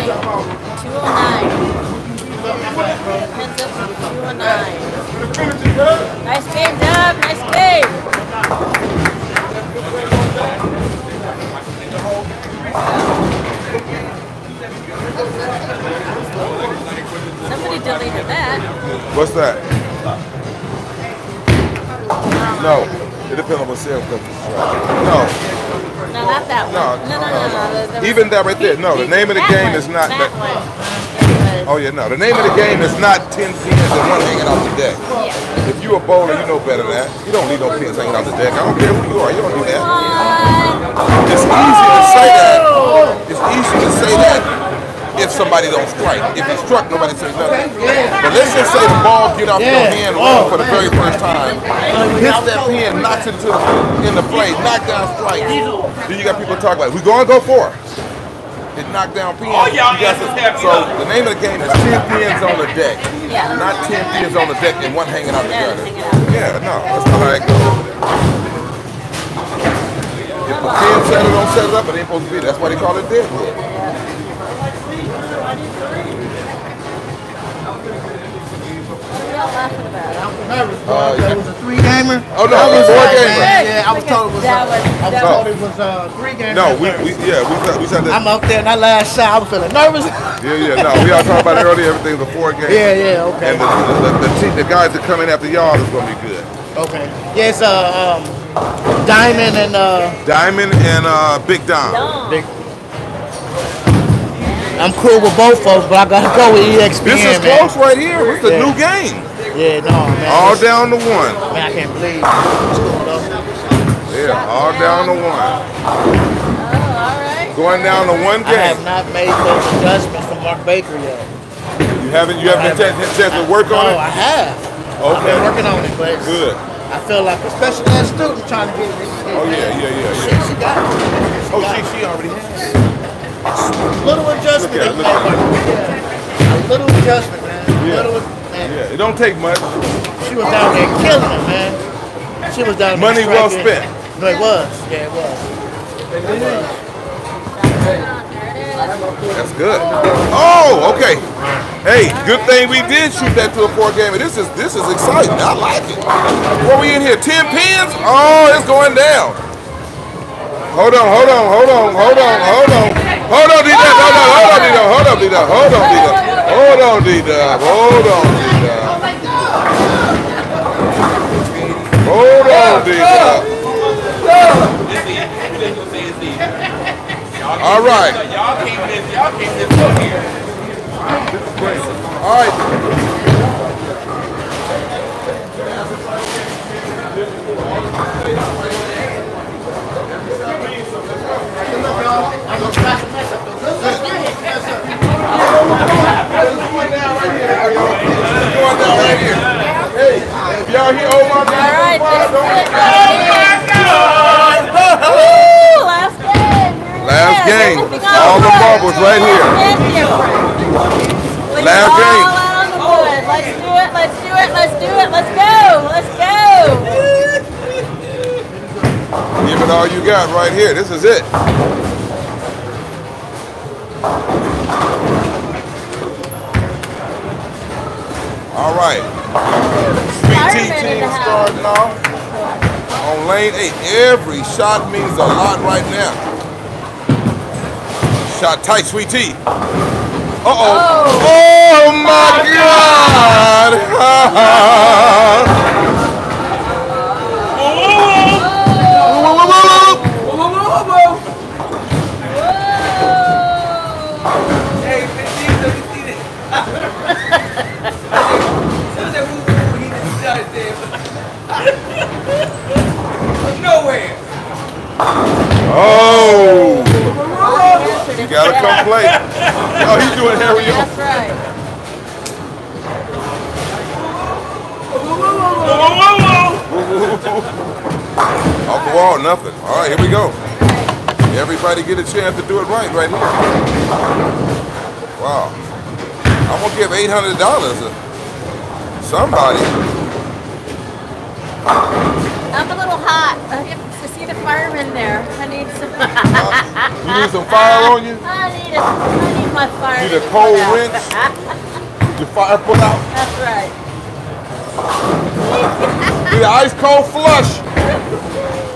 S1: 209. Heads up to 209. Nice game, Dub. Nice game. Somebody deleted that.
S3: what's that? No, it depends on what sales. No,
S1: No, not that one.
S3: No,
S1: No, no, no, no. Was-
S3: Even that right there. No, the name of the game is not
S1: That
S3: that-
S1: one.
S3: Oh yeah, no. The name of the game is not 10 pins and one hanging off the deck.
S1: Yeah.
S3: If you a bowler, you know better than that. You don't need no pins hanging off the deck. I don't care who you are. You don't do that. It's easy to say that. It's easy to say that if somebody don't strike. If you struck, nobody says nothing. But let's just say the ball get off your hand wrong for the oh. very first time. Hits that pin, knocks it to the, in the plate, knock down strike. Then you got people talking about, we gonna go for it. It knocked down pins.
S6: All y'all
S3: You got
S6: answers
S3: So the name of the game is 10 pins on the deck.
S1: Yeah.
S3: Not 10 pins on the deck and one hanging out the
S1: Yeah,
S3: gutter.
S1: hanging out.
S3: Yeah, no, that's not how it goes. If the pin set it, don't set it up, it ain't supposed to be. That's why they call it dead
S1: y'all laughing about?
S8: Nervous, bro.
S3: Uh,
S8: It was a three gamer.
S3: Oh, no, it was four gamer.
S8: Yeah, I was told it was.
S1: That
S8: uh,
S1: was-
S8: I was told
S3: was-
S8: it was uh, three gamer.
S3: No, we, we yeah, we said, we said that.
S8: I'm up there, and that last shot, I was feeling nervous.
S3: Yeah, yeah, no, we all talked about it earlier. Everything's a four game.
S8: yeah, yeah, okay.
S3: And the, the, the, the, team, the guys that come in after y'all is gonna be good.
S8: Okay. Yes, uh, um, Diamond and uh,
S3: Diamond and uh, Big Dom.
S1: Dumb.
S8: Big. I'm cool with both folks, but I gotta go with E EXPN,
S3: This is
S8: man.
S3: close right here. It's a
S8: Yeah.
S3: new game.
S8: Yeah, no, man.
S3: All
S8: This-
S3: down to one.
S8: Man, I can't believe it's cool though.
S3: Yeah, all down to one.
S1: Oh, all right.
S3: Going down to one game.
S8: I have not made those adjustments for Mark Baker yet.
S3: You haven't you haven't had a chance to work
S8: no,
S3: on it?
S8: I have. I've been
S3: Okay.
S8: working on it, but
S3: Good.
S8: I feel like, especially that student trying to get it.
S3: Oh yeah, yeah, yeah,
S8: She,
S3: yeah.
S8: she got it.
S3: Oh, she she already has.
S8: Little adjustment.
S3: Look at look at.
S8: Yeah. A little adjustment, man.
S3: Yeah.
S8: Little, man.
S3: Yeah, it don't take much.
S8: She was down there killing it, man. She was down there.
S3: Money well spent.
S8: No, it was. Yeah, it was.
S3: That's good. Oh, okay. Hey, good thing we did shoot that to a four game. This is this is exciting. I like it. What we in here? Ten pins? Oh, it's going down. Hold on, hold on, hold on, hold on, hold on. Hold on, D-Dub, hold on, D-Dub, hold on, D-Dub, hold on, D-Dub. Hold on, D-Dub, hold on, D-Dub. Hold on, D-Dub. All right.
S6: Y'all keep this, y'all keep this up here.
S3: All right. Down right here. Hey, if y'all hear oh
S1: right. Woo, last game.
S3: Last
S1: is.
S3: game. All the here.
S1: Wood. Let's do it. Let's do it. Let's do it. Let's go. Let's go.
S3: Give it all you got right here. This is it. All right. Sweet Tea team starting off on lane eight. Every shot means a lot right now. Shot tight, Sweet Tea. Uh-oh. Oh, oh, my God.
S5: nowhere.
S3: Oh. You gotta come play. Oh, he's doing Harry on.
S1: That's right.
S3: Off the wall, nothing. All right, here we go. Everybody get a chance to do it right, right here. Wow. I'm gonna give eight hundred dollars to somebody.
S1: I'm a little hot. I get to see the fireman there. I need some.
S3: You need some fire on you?
S1: I need a, I need my fire.
S3: Need a cold rinse? Your fire put out.
S1: That's right.
S3: Need an ice cold flush.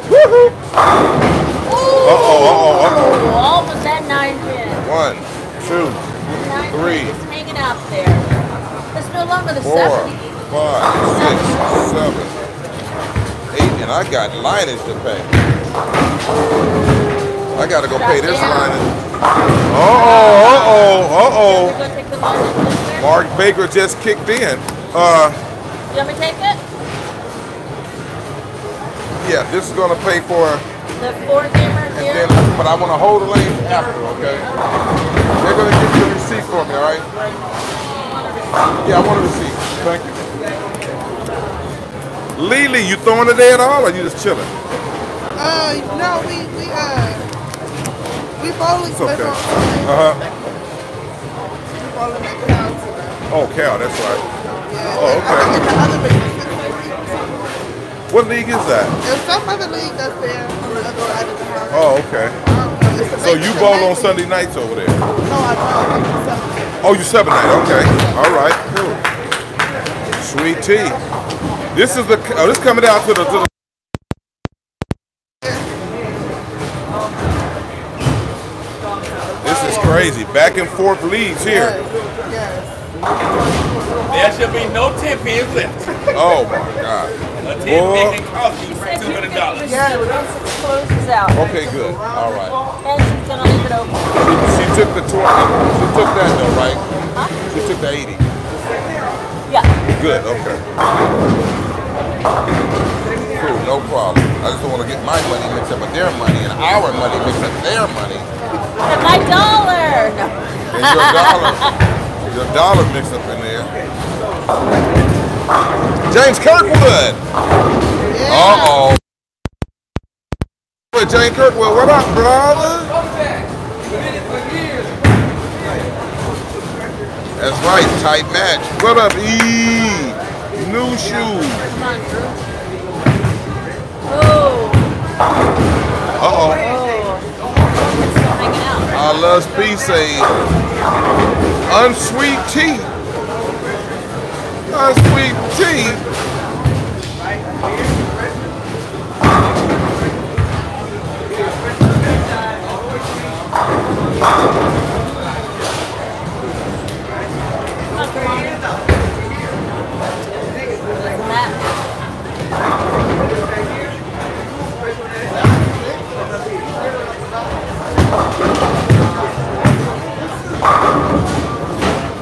S3: Woohoo.
S1: Ooh,
S3: Uh-oh, uh-oh, uh-oh.
S1: Almost at nine pin.
S3: One, two,
S1: Nine
S3: Three.
S1: Just hanging out there. It's no longer the
S3: four,
S1: 70.
S3: five, six, seven, eight, and I got lineage to pay. I gotta go pay this lineage. Uh-oh, uh-oh, uh-oh.
S1: We're gonna take the line this there.
S3: Mark Baker just kicked in. Uh,
S1: You want me to take it?
S3: yeah, this is gonna pay for,
S1: The four gamer here.
S3: then, but I wanna hold the lane after, okay? They're gonna give you a receipt for me, all right? Yeah, I want a receipt. Thank you. Lily, you throwing there at all, or you just chilling?
S2: Uh, no, we we uh we bowling
S3: It's okay. Uh-huh.
S2: We bowling at house.
S3: Oh, Cal, that's right.
S2: Yeah.
S3: Oh, okay.
S2: I think in the other league, it's in the league or something.
S3: What league is that?
S2: There's some other league that's there on the other side of the house.
S3: Oh, okay.
S2: I don't know. It's a
S3: So you bowl on. Sunday nights over there?
S2: No, I don't.
S3: Oh, you seven night. Okay. All right. Cool. Sweet tea. This is the. Oh, this coming out to the. To the this is crazy. Back and forth leads here.
S6: There should be no 10 pins left
S3: Oh my God.
S6: until Ten
S3: Boy.
S6: minutes it cost you
S1: Said
S6: two
S1: you
S6: hundred
S1: get
S6: dollars.
S1: receipts once it closes out.
S3: Okay, good. All right.
S1: And she's gonna leave it open.
S3: She took the 20. She took that though, right? Huh? She took the 80.
S1: Yeah.
S3: Good, okay. Cool, no problem. I just don't want to get my money mixed up with their money and our money mixed up with their money.
S1: And my dollar. No.
S3: And your dollar, your dollar mixed up in there. James Kirkwood. Uh-oh. Hey, James Kirkwood, what up, brother? That's right, tight match. What up, E? New shoes.
S1: Come on, Drew. Oh.
S3: Uh-oh.
S1: Oh. It's still hanging out.
S3: I love speed unsweet tea. Unsweet tea.
S1: Come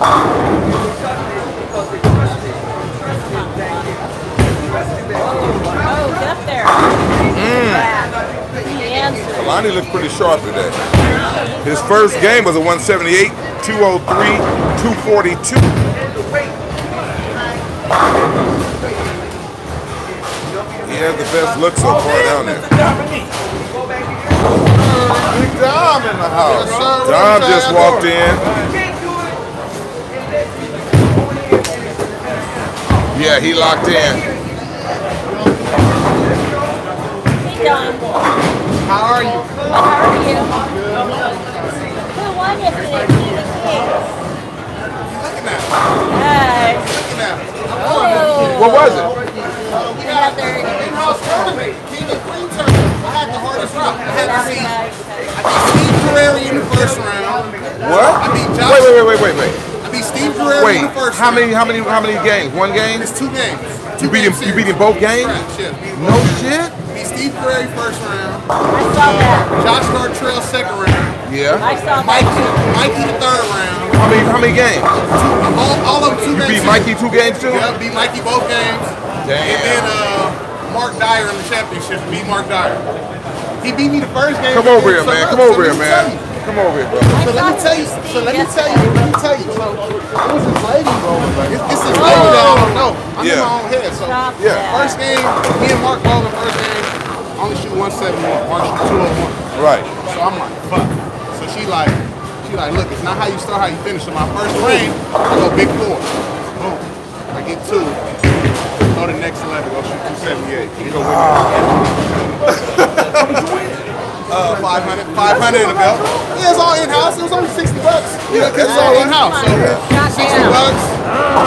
S1: Oh, get up there. He answered.
S3: Looks pretty sharp today. His first game was a 178, 203, 242. He has the best look so far down there. Dom in the house. Dom just walked in. Yeah, he locked in.
S1: Hey, Don.
S2: How are you?
S1: How are you? Who won yesterday? Keely Kings.
S2: Looking at
S1: Hey.
S2: Looking at
S1: Oh.
S3: What was it?
S1: Uh, Another
S2: In-house tournament. King and Queen tournament. I had the hardest route. I had to see. I beat Steve Carreri in the first round.
S3: What?
S2: I beat
S3: Wait,
S2: Josh.
S3: wait, wait, wait, wait, wait.
S2: I beat Steve Carreri
S3: Wait,
S2: in the first
S3: how many, how many, how many games? One game?
S2: It's two games.
S3: You
S2: Two
S3: beat him.
S2: game
S3: You beat him both games?
S2: Correct, yeah.
S3: No shit.
S2: Beat Steve Carreri first round.
S1: I saw that.
S2: Josh Gartrell second round.
S3: Yeah.
S1: I saw that.
S2: Mikey, Mikey the third round.
S3: How many? How many games?
S2: All, all of them two
S3: You
S2: games.
S3: beat Mikey two games too?
S2: Yeah, beat Mikey both games.
S3: Damn.
S2: And then uh, Mark Dyer in the championship. Beat Mark Dyer. He beat me the first game.
S3: Come over here, man. Come over here,
S2: let me
S3: man.
S2: You.
S3: Come over here, bro.
S2: So let me tell you. So let me tell you. Let me tell you. So it was this lady. It's, it's this lady that I don't know. I'm in
S3: Yeah.
S2: my own head. So
S3: Yeah.
S2: first game, me and Mark Bowman first game, only shoot 171. Mark shoot 201.
S3: Right.
S2: So I'm like, fuck. So she like, she like, look, it's not how you start, how you finish. So my first frame, I go big four. Boom. I get two. Go to the next level, go shoot 278. You go win. Uh, 500, 500 in the belt. Yeah, it's all in-house. It was only 60 bucks. Yeah, it's all in-house. So 60 bucks,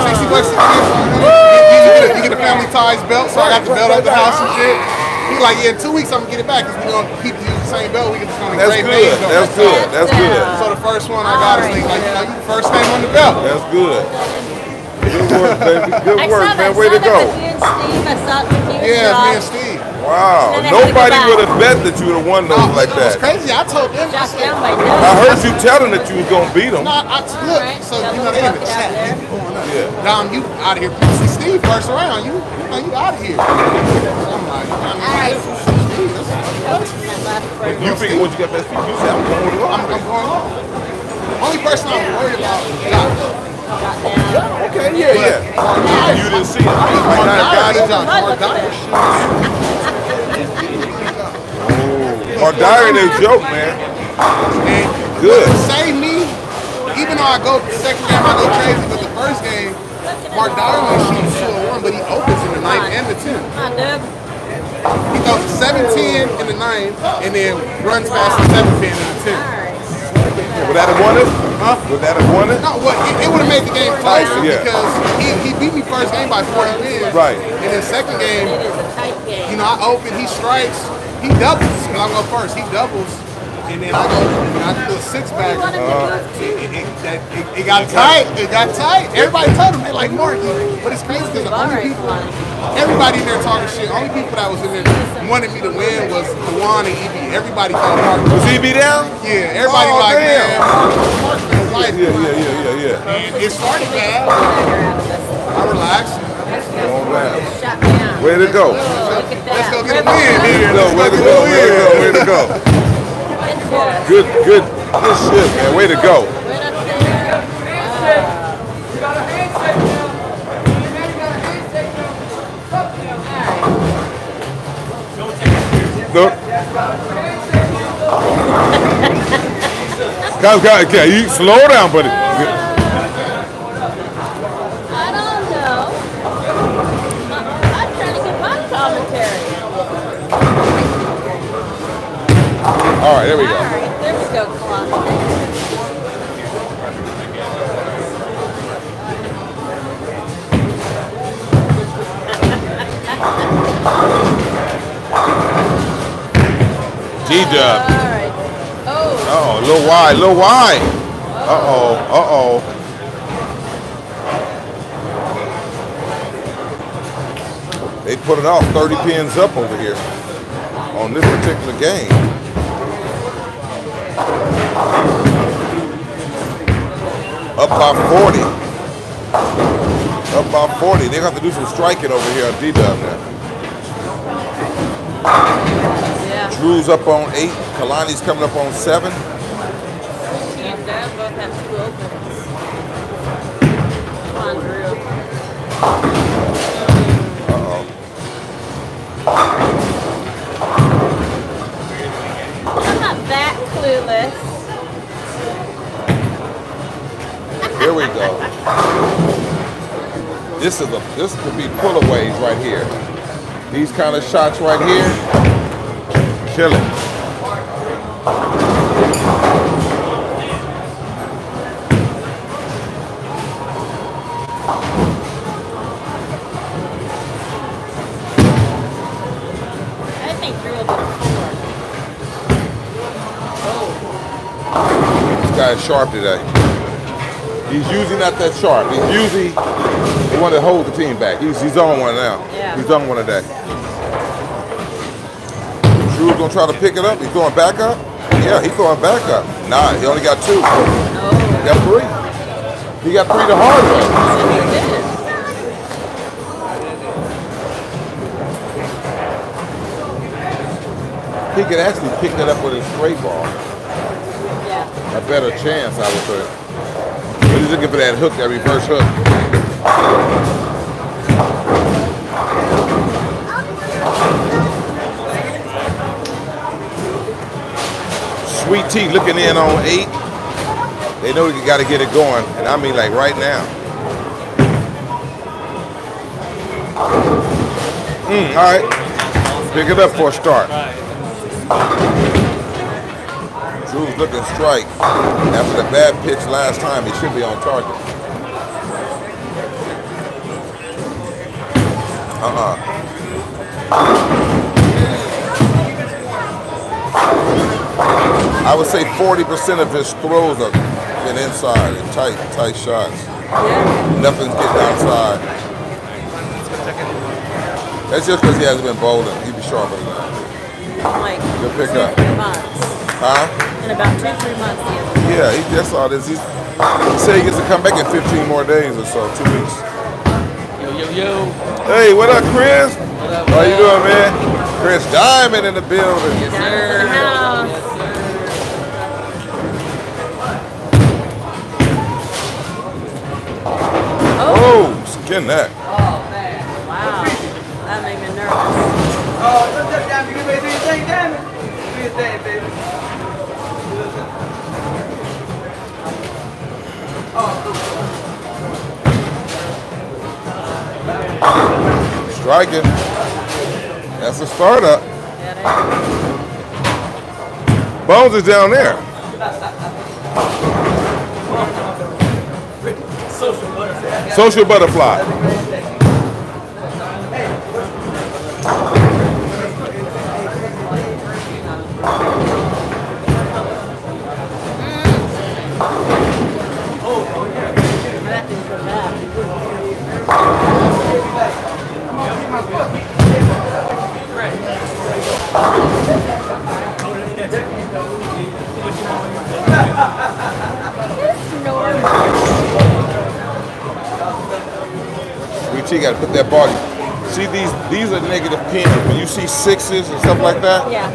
S2: 60 bucks to get, you, you, get a, you get a family ties belt, so I got the belt at the house and shit. He like, yeah, in two weeks I'm gonna get it back because we're gonna keep using the same belt. We can just gonna
S3: That's
S2: engrave
S3: good.
S2: names
S3: That's
S2: it.
S3: good. That's good.
S2: So the first one I got is like, like, you you first name on the belt.
S3: That's good. Good work, baby. Good
S1: I
S3: work,
S1: saw
S3: man. Way to go.
S1: with you and Steve. I saw it with you
S2: Yeah, it's me and Steve.
S3: Wow.
S1: And then I had to go
S3: Nobody would have bet that you would have won those
S2: No,
S3: like
S2: it was
S3: that.
S2: crazy. I told them. I said,
S1: down
S3: I heard you telling that you was gonna beat them.
S2: No, I, look, so
S1: Got a
S2: you know they in the chat.
S1: out there.
S2: People going up.
S3: Yeah.
S2: Dom, you out of here. See Steve first round. You, you know, you out of here. So I'm like, I mean,
S1: All right.
S2: Steve, that's
S1: Coach, my last friend.
S3: You figure what you got best feet, you said I'm going to
S2: I'm, I'm going on. Only person I'm worried about is Josh.
S1: Got.
S3: Okay, yeah, yeah. You didn't see it.
S2: Mark
S3: Might not
S2: Dyer,
S3: got it.
S2: Josh. Mark Dyer.
S1: That.
S3: Or Dyer ain't a joke, man.
S2: And
S3: Good.
S2: to save me, even though I go second game, I go crazy, but the first game, Mark Dyer only shoots 2 1, but he opens in the ninth and the 10th.
S1: Come on,
S2: He goes 7 10 in the ninth and then runs past the 7 10 in the 10th.
S3: Would that have won it?
S2: Huh?
S3: Would that have won it?
S2: No, what it, it would have made the game closer
S3: Yeah.
S2: because he, he beat me first game by 40 wins.
S3: Right.
S2: And then second game,
S1: It is a tight game.
S2: you know, I open, he strikes, he doubles, because I'm going first. He doubles, and then I go and I do a six bag.
S1: wanted to
S2: Uh,
S1: do
S2: it, it, that, it, it got tight. It got tight. Everybody told him they like Mark, but it's crazy because the only people, everybody in there talking shit. Only people that was in there wanted me to win was Dewan and EB. Everybody thought Mark.
S3: Was EB down?
S2: Yeah, everybody
S3: Oh,
S2: like
S3: damn.
S2: man, Mark, Mark, Mark,
S3: Yeah, yeah, yeah, yeah, yeah.
S2: And it started bad. I relaxed.
S3: Don't laugh. Way to go.
S1: Look at that.
S2: Let's go get a win here.
S3: No, way to go, way to go, way to go.
S1: Yeah.
S3: Good, good, good shit, man. Way to go.
S1: Right up there.
S3: Look. Guys, guys, okay, you slow down, buddy.
S1: I don't know. I'm trying to get my commentary.
S3: All right, there we
S1: All
S3: go.
S1: right, there we go, Kalani.
S3: G Dub.
S1: All right. Oh,
S3: oh, little wide, little wide. Uh oh, uh oh. They put it off 30 pins up over here on this particular game. Up by 40. Up by 40. they're have to do some striking over here on D-Dub now.
S1: yeah.
S3: Drew's up on eight. Kalani's coming up on seven.
S1: And Dad both have two openings. Come on, Drew. Clueless.
S3: Here we go. This is a this could be pullaways right here. These kind of shots right here, kill. Is sharp today. He's usually not that sharp. He's usually the one that holds the team back. He's he's on one now.
S1: Yeah.
S3: He's on one today. Drew's gonna try to pick it up. He's going back up. Yeah, he's going back up. Nah, he only got two. He got three. He got three the hard way.
S1: He.
S3: He could actually pick that up with his straight ball. A better chance, I would say. But he's looking for that hook, that reverse hook. Sweet Tea looking in on eight. They know you got to get it going, and I mean like right now. Mm, all right, pick it up for a start. Drew's looking strike. After the bad pitch last time, he should be on target. Uh-uh. I would say 40% of his throws have been inside and tight, tight shots. Nothing's getting outside. That's just because he hasn't been bowling. He'd be sharper than that.
S1: Like
S3: Good pickup. Huh?
S1: In about two, three months,
S3: Yeah, he, that's all this. He's, he said he gets to come back in 15 more days or so, two weeks.
S6: Yo, yo, yo.
S3: Hey, what up, Chris?
S6: What up,
S3: How you doing, man? Chris Diamond in the building.
S6: Yes, sir. Yes, sir.
S3: Oh, skin that. Striking. That's a startup. Bones is down there. Social butterfly. See, you got to put that body. See these these are negative pins. When you see sixes and stuff like that,
S1: Yeah.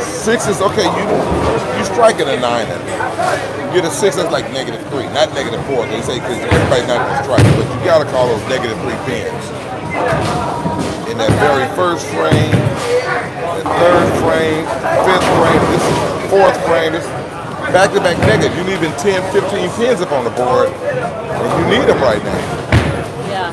S3: sixes. Okay, you you strike at a nine. You get a six, that's like negative three, not negative four. They say because everybody's not gonna strike, but you gotta call those negative three pins. In that very first frame, the third frame, fifth frame, this is fourth frame, this back to back negative. You leaving 10, 15 pins up on the board, and you need them right now.
S1: Yeah.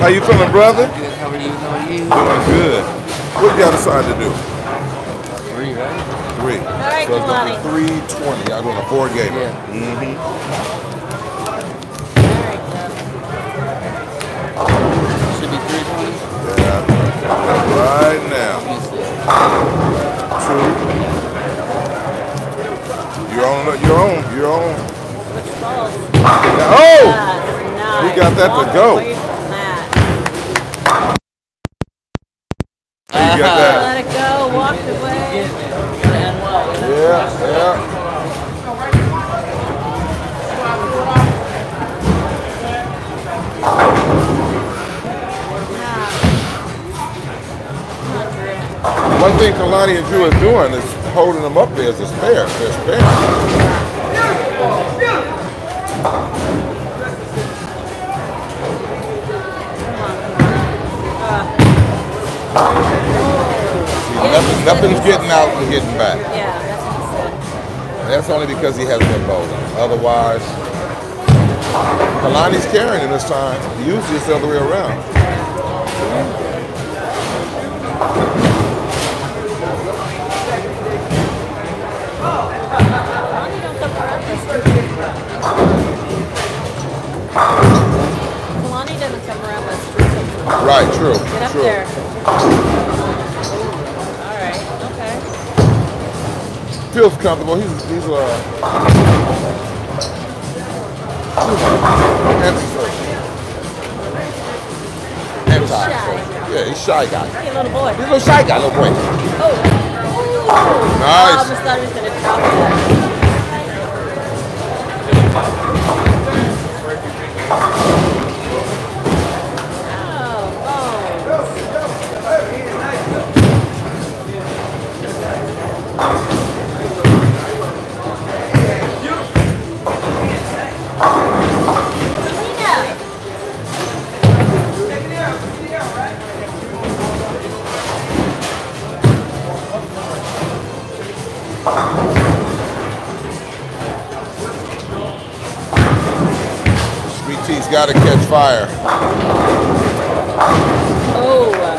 S3: How you feeling, brother?
S9: Good. How are you? How are you?
S3: Doing good. What y'all decide to do?
S9: Three, right?
S3: Three.
S1: right,
S3: so it's gonna
S1: Kalani.
S3: be 320. Y'all doing a four game.
S9: Yeah.
S3: Mm-hmm.
S1: All right, Jeff.
S9: Should be 320.
S3: Yeah. Right now. Two. You're on. You're on. You're on.
S1: Which?
S3: Oh! We got that to go.
S1: away from that.
S3: You got that. Uh-huh. One thing Kalani and Drew is doing is holding them up there as a spare. They're spare. Nothing, nothing's getting out and getting back.
S1: Yeah, that's what he said.
S3: That's only because he hasn't been bowling. Otherwise, Kalani's carrying him this time. Usually it's the other way around.
S1: Kalani doesn't come around street
S3: Right, true.
S1: Get up
S3: true.
S1: there. All right. Okay.
S3: Feels comfortable. He's he's uh anti anti. Yeah, he's shy guy.
S1: Hey, little boy.
S3: He's a little shy guy, little boy.
S1: Oh. I
S3: Nice.
S1: thought he was going to drop that.
S3: Got to catch fire.
S1: Oh, uh,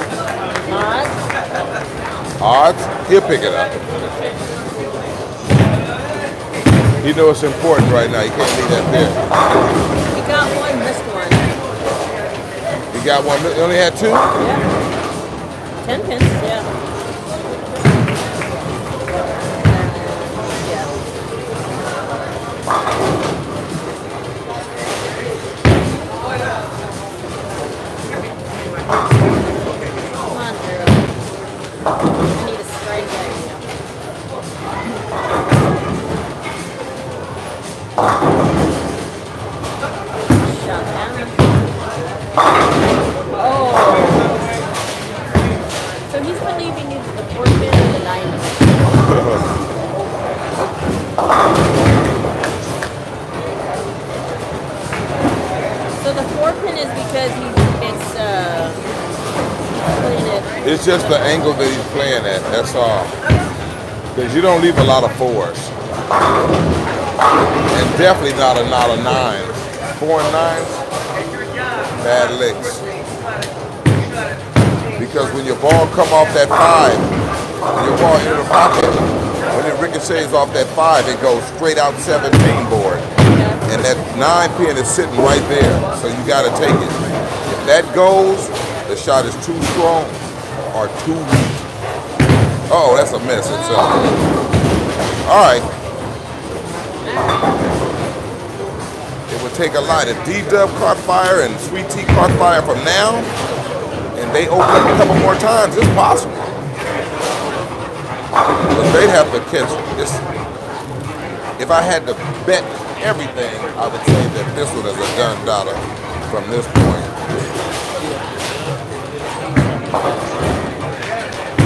S1: Oz?
S3: Odds, he'll pick it up. He knows it's important right now. He can't leave that there.
S1: He got one, missed one.
S3: He got one. He only had two.
S1: Yeah. Ten pins, It's
S3: just the angle that he's playing at. That's all. Because you don't leave a lot of fours. And definitely not a lot of nines. Four and nines, bad licks. Because when your ball come off that five, when your ball into the pocket, when it ricochets off that five, it goes straight out 17 board. And that nine pin is sitting right there. So you gotta take it. If that goes, the shot is too strong or too weak. Oh, that's a mess itself. All right. It would take a lot. If D-Dub caught fire and Sweet Tea caught fire from now, and they open up a couple more times, it's possible. But they'd have to catch this. if I had to bet everything, I would say that this one is a done dollar from this point.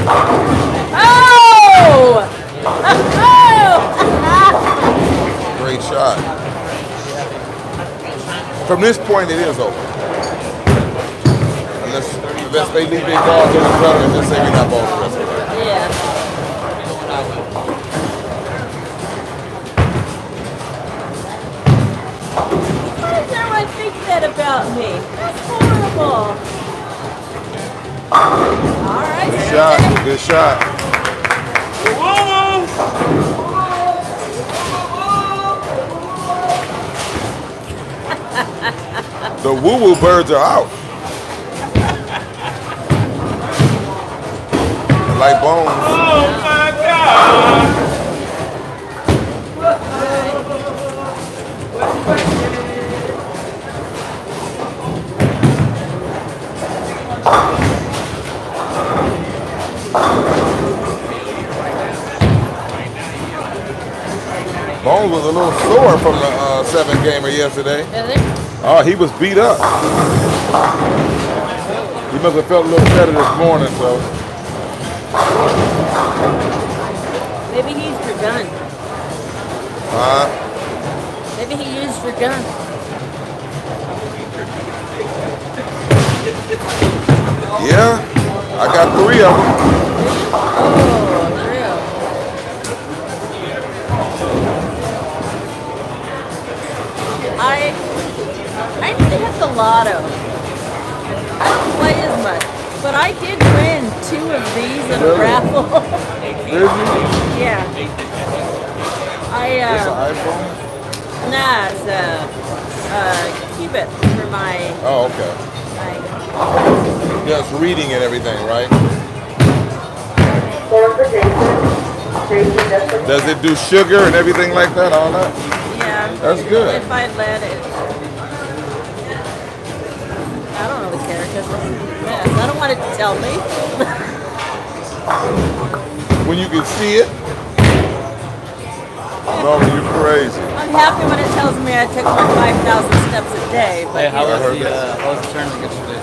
S1: Oh!
S3: Great shot. From this point, it is over. Unless, unless they leave big balls in the front and just say we're not balls the rest of the way.
S1: yeah. Why does everyone think that about me? That's horrible.
S3: Good shot. Good shot. The woo woo birds are out. Like bones.
S6: Oh my God!
S3: Bones was a little sore from the uh, seven gamer yesterday.
S1: It?
S3: Oh, he was beat up. He must have felt a little better this morning, so.
S1: Maybe he's your gun.
S3: Uh,
S1: Maybe he used your gun.
S3: yeah, I got three of them.
S1: Did the lotto. I don't play as much, but I did win two of these in a
S3: Really?
S1: raffle. Yeah. I
S3: an
S1: uh,
S3: iPhone?
S1: nah, it's uh, uh, keep it for my
S3: Oh, okay.
S1: my
S3: Yeah, it's reading and everything, right? Does it do sugar and everything like that, all that?
S1: Yeah.
S3: That's good.
S1: If I let it. Yes, I don't want it to tell me.
S3: When you can see it? No, you're crazy.
S1: I'm happy when it tells me I took my 5,000 steps a day. But
S9: Hey, how
S3: I
S9: was
S3: heard
S9: the
S3: that.
S9: uh, how was the tournament yesterday?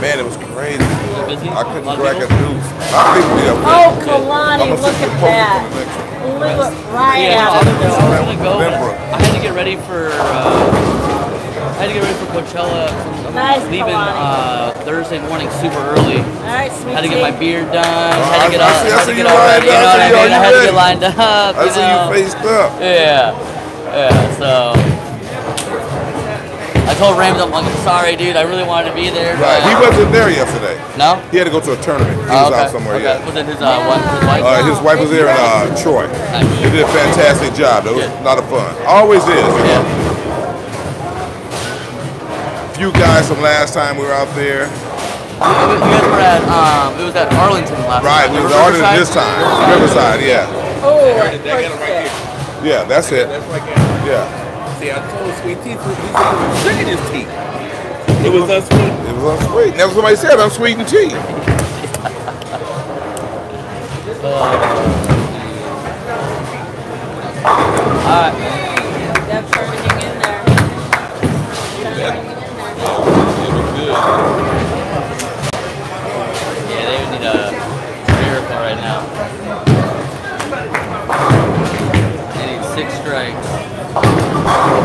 S3: Man, it was crazy.
S9: Was it busy?
S3: I couldn't
S9: lot of
S3: crack a
S9: people?
S3: deuce. A lot of people be up
S1: oh, Kalani, look at that.
S3: from the next one.
S1: Blew it right
S9: Yeah,
S1: out
S9: I
S1: of
S9: was,
S1: the
S9: I
S1: door.
S9: was gonna go. I had to get ready for. Uh, I had to get ready for Coachella. I'm
S1: Nice,
S9: leaving uh, Thursday morning super early.
S1: All right, sweet
S9: Had to get my beard done. Had to get
S3: I- I
S9: all.
S3: see- I
S9: had
S3: see
S9: to
S3: you
S9: get all ready. You know what I
S3: I see you-
S9: mean? I had to get lined up.
S3: I
S9: you
S3: see
S9: know?
S3: you faced up.
S9: Yeah, yeah. So I told Rams, I'm like, sorry, dude. I really wanted to be there.
S3: Right. He wasn't there yesterday.
S9: No.
S3: He had to go to a tournament. He
S9: Oh,
S3: was
S9: okay.
S3: out somewhere,
S9: okay.
S3: yeah.
S9: Was it his uh, one, his wife?
S3: Uh, his wife was there in uh, Troy. He did a fantastic job. It was a lot of fun. Always is. You know?
S9: Yeah.
S3: Few guys from last time we were out there.
S9: You guys were at um, it was at Arlington last time.
S3: Right,
S9: time.
S3: we was
S9: Riverside?
S3: Arlington this time. Riverside, yeah.
S1: Oh,
S6: That right here.
S3: Yeah, that's it.
S6: That's right there.
S3: Yeah.
S6: See, I told Sweet Tea, Sweet Tea he was sugar in his teeth. It was unsweet.
S3: It was unsweet. That's what somebody said, unsweetened tea.
S9: Alright.
S1: That's
S9: Yeah, they would need a miracle right now. They need six strikes.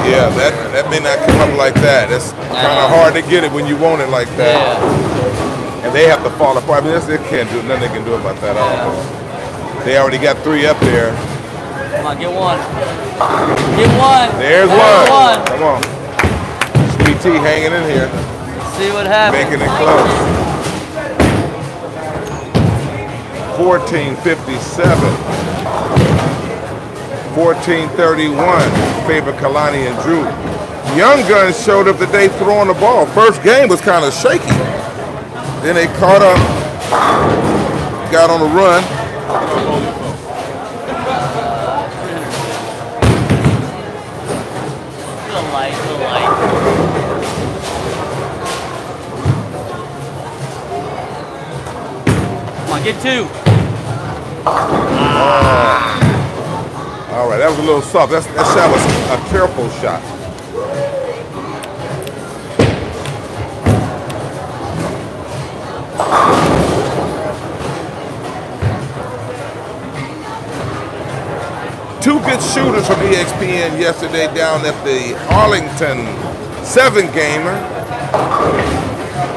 S3: Yeah, that that may not come up like that. That's kind of hard to get it when you want it like that.
S9: Yeah.
S3: And they have to fall apart. I mean, they can't do nothing they can do about that. all. They already got three up there.
S9: Come on, get one. Get one.
S3: There's
S9: There's
S3: one. Come on. Sweet tea hanging in here,
S9: See what happens.
S3: making it close. 1457. 1431. Favor Kalani and Drew. Young Guns showed up today throwing the ball. First game was kind of shaky. Then they caught up, got on the run.
S9: On, get two.
S3: Oh, All right, that was a little soft. That's, that shot was a careful shot. Two good shooters from EXPN yesterday down at the Arlington 7 Gamer,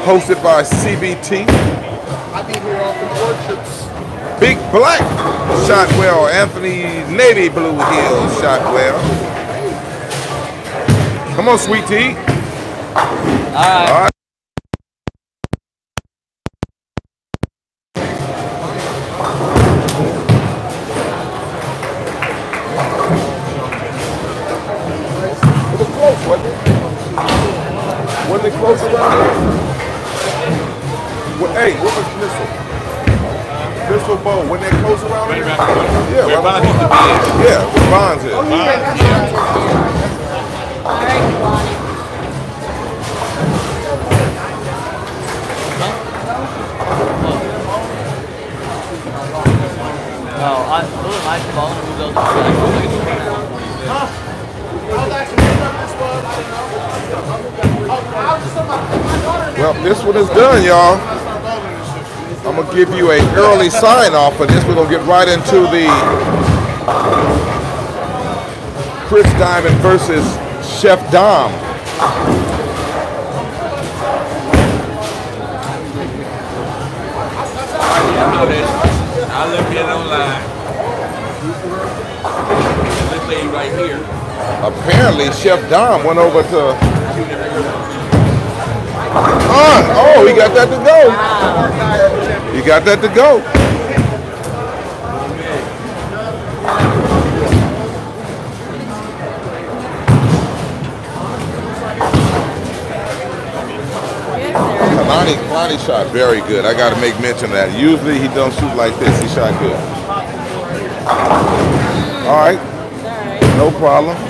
S3: hosted by CBT.
S2: I be here off the orchards.
S3: Big Black shot well. Anthony Navy Blue Hills shot well. Come on, sweet tea.
S9: All right.
S3: All right. You a early sign off for this. We're gonna get right into the Chris Diamond versus Chef Dom.
S6: I know this. I look at online. This lady right here.
S3: Apparently, Chef Dom went over to. On. Oh, he got that to go. He got that to go. Kalani, Kalani shot very good. I got to make mention of that. Usually he don't shoot like this. He shot good. All right. no problem.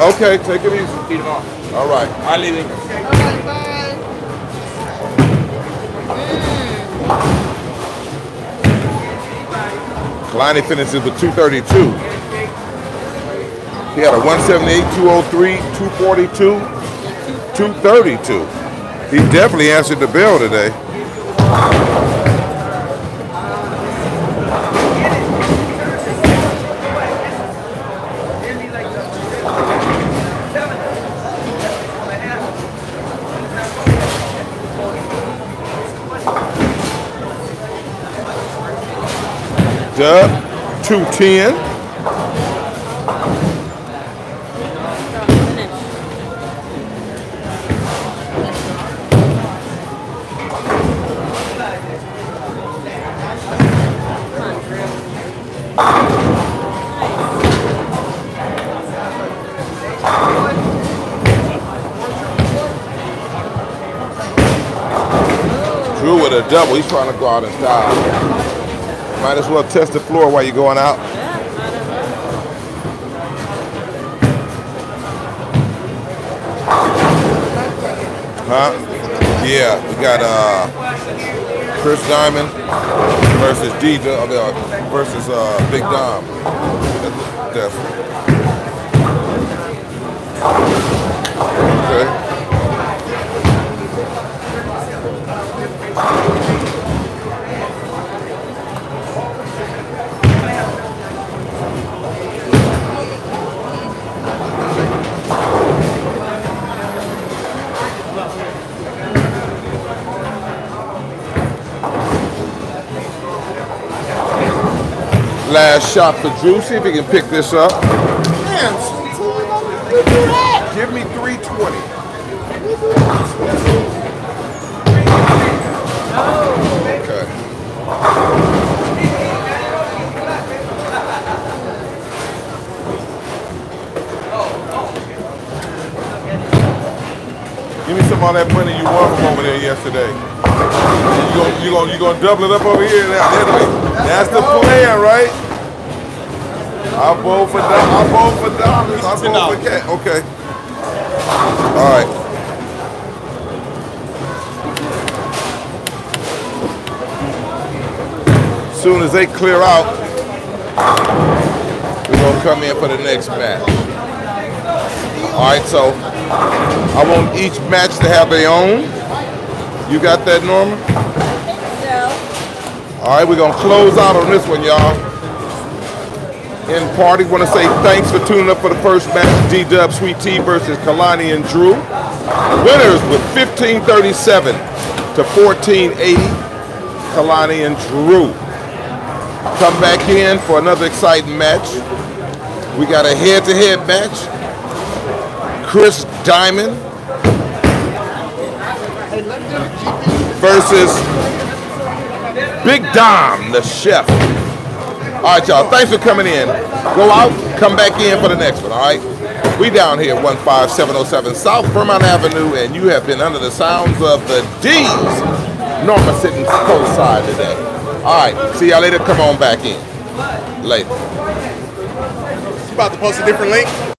S3: Okay, take it easy.
S6: See you tomorrow.
S3: All right.
S6: I leave it.
S3: Kalani finishes with 232. He had a 178, 203, 242, 232. He definitely answered the bell today. 210.
S1: Finish. Come on, Drew.
S3: Drew with a double. He's trying to go out in style. Might as well test the floor while you're going out. Huh? Yeah, we got uh, Chris Diamond versus D uh, versus uh, Big Dom. That's, okay. last shot for Juicy. If he can pick this up. Damn, Give me 320. Okay. Give me some of that money you won from over there yesterday. You gonna you to you gonna double it up over here? That's the plan, right? I vote for dollars. I vote for dollars. I vote for cash. Okay. All right. Soon as they clear out, we're gonna come in for the next match. All right, so I want each match to have their own. You got that, Norma?
S1: So,
S3: All right, we're gonna close out on this one, y'all. In party, want to say thanks for tuning up for the first match, D-Dub Sweet Tea versus Kalani and Drew. Winners with 1537 to 1480, Kalani and Drew. Come back in for another exciting match. We got a head-to-head match. Chris Diamond versus Big Dom, the chef. All right, y'all. Thanks for coming in. Go out, come back in for the next one. All right. We down here, 15707 South Vermont Avenue, and you have been under the sounds of the D's. Norma sitting courtside today. All right. See y'all later. Come on back in. Later.
S2: You about to post a different link?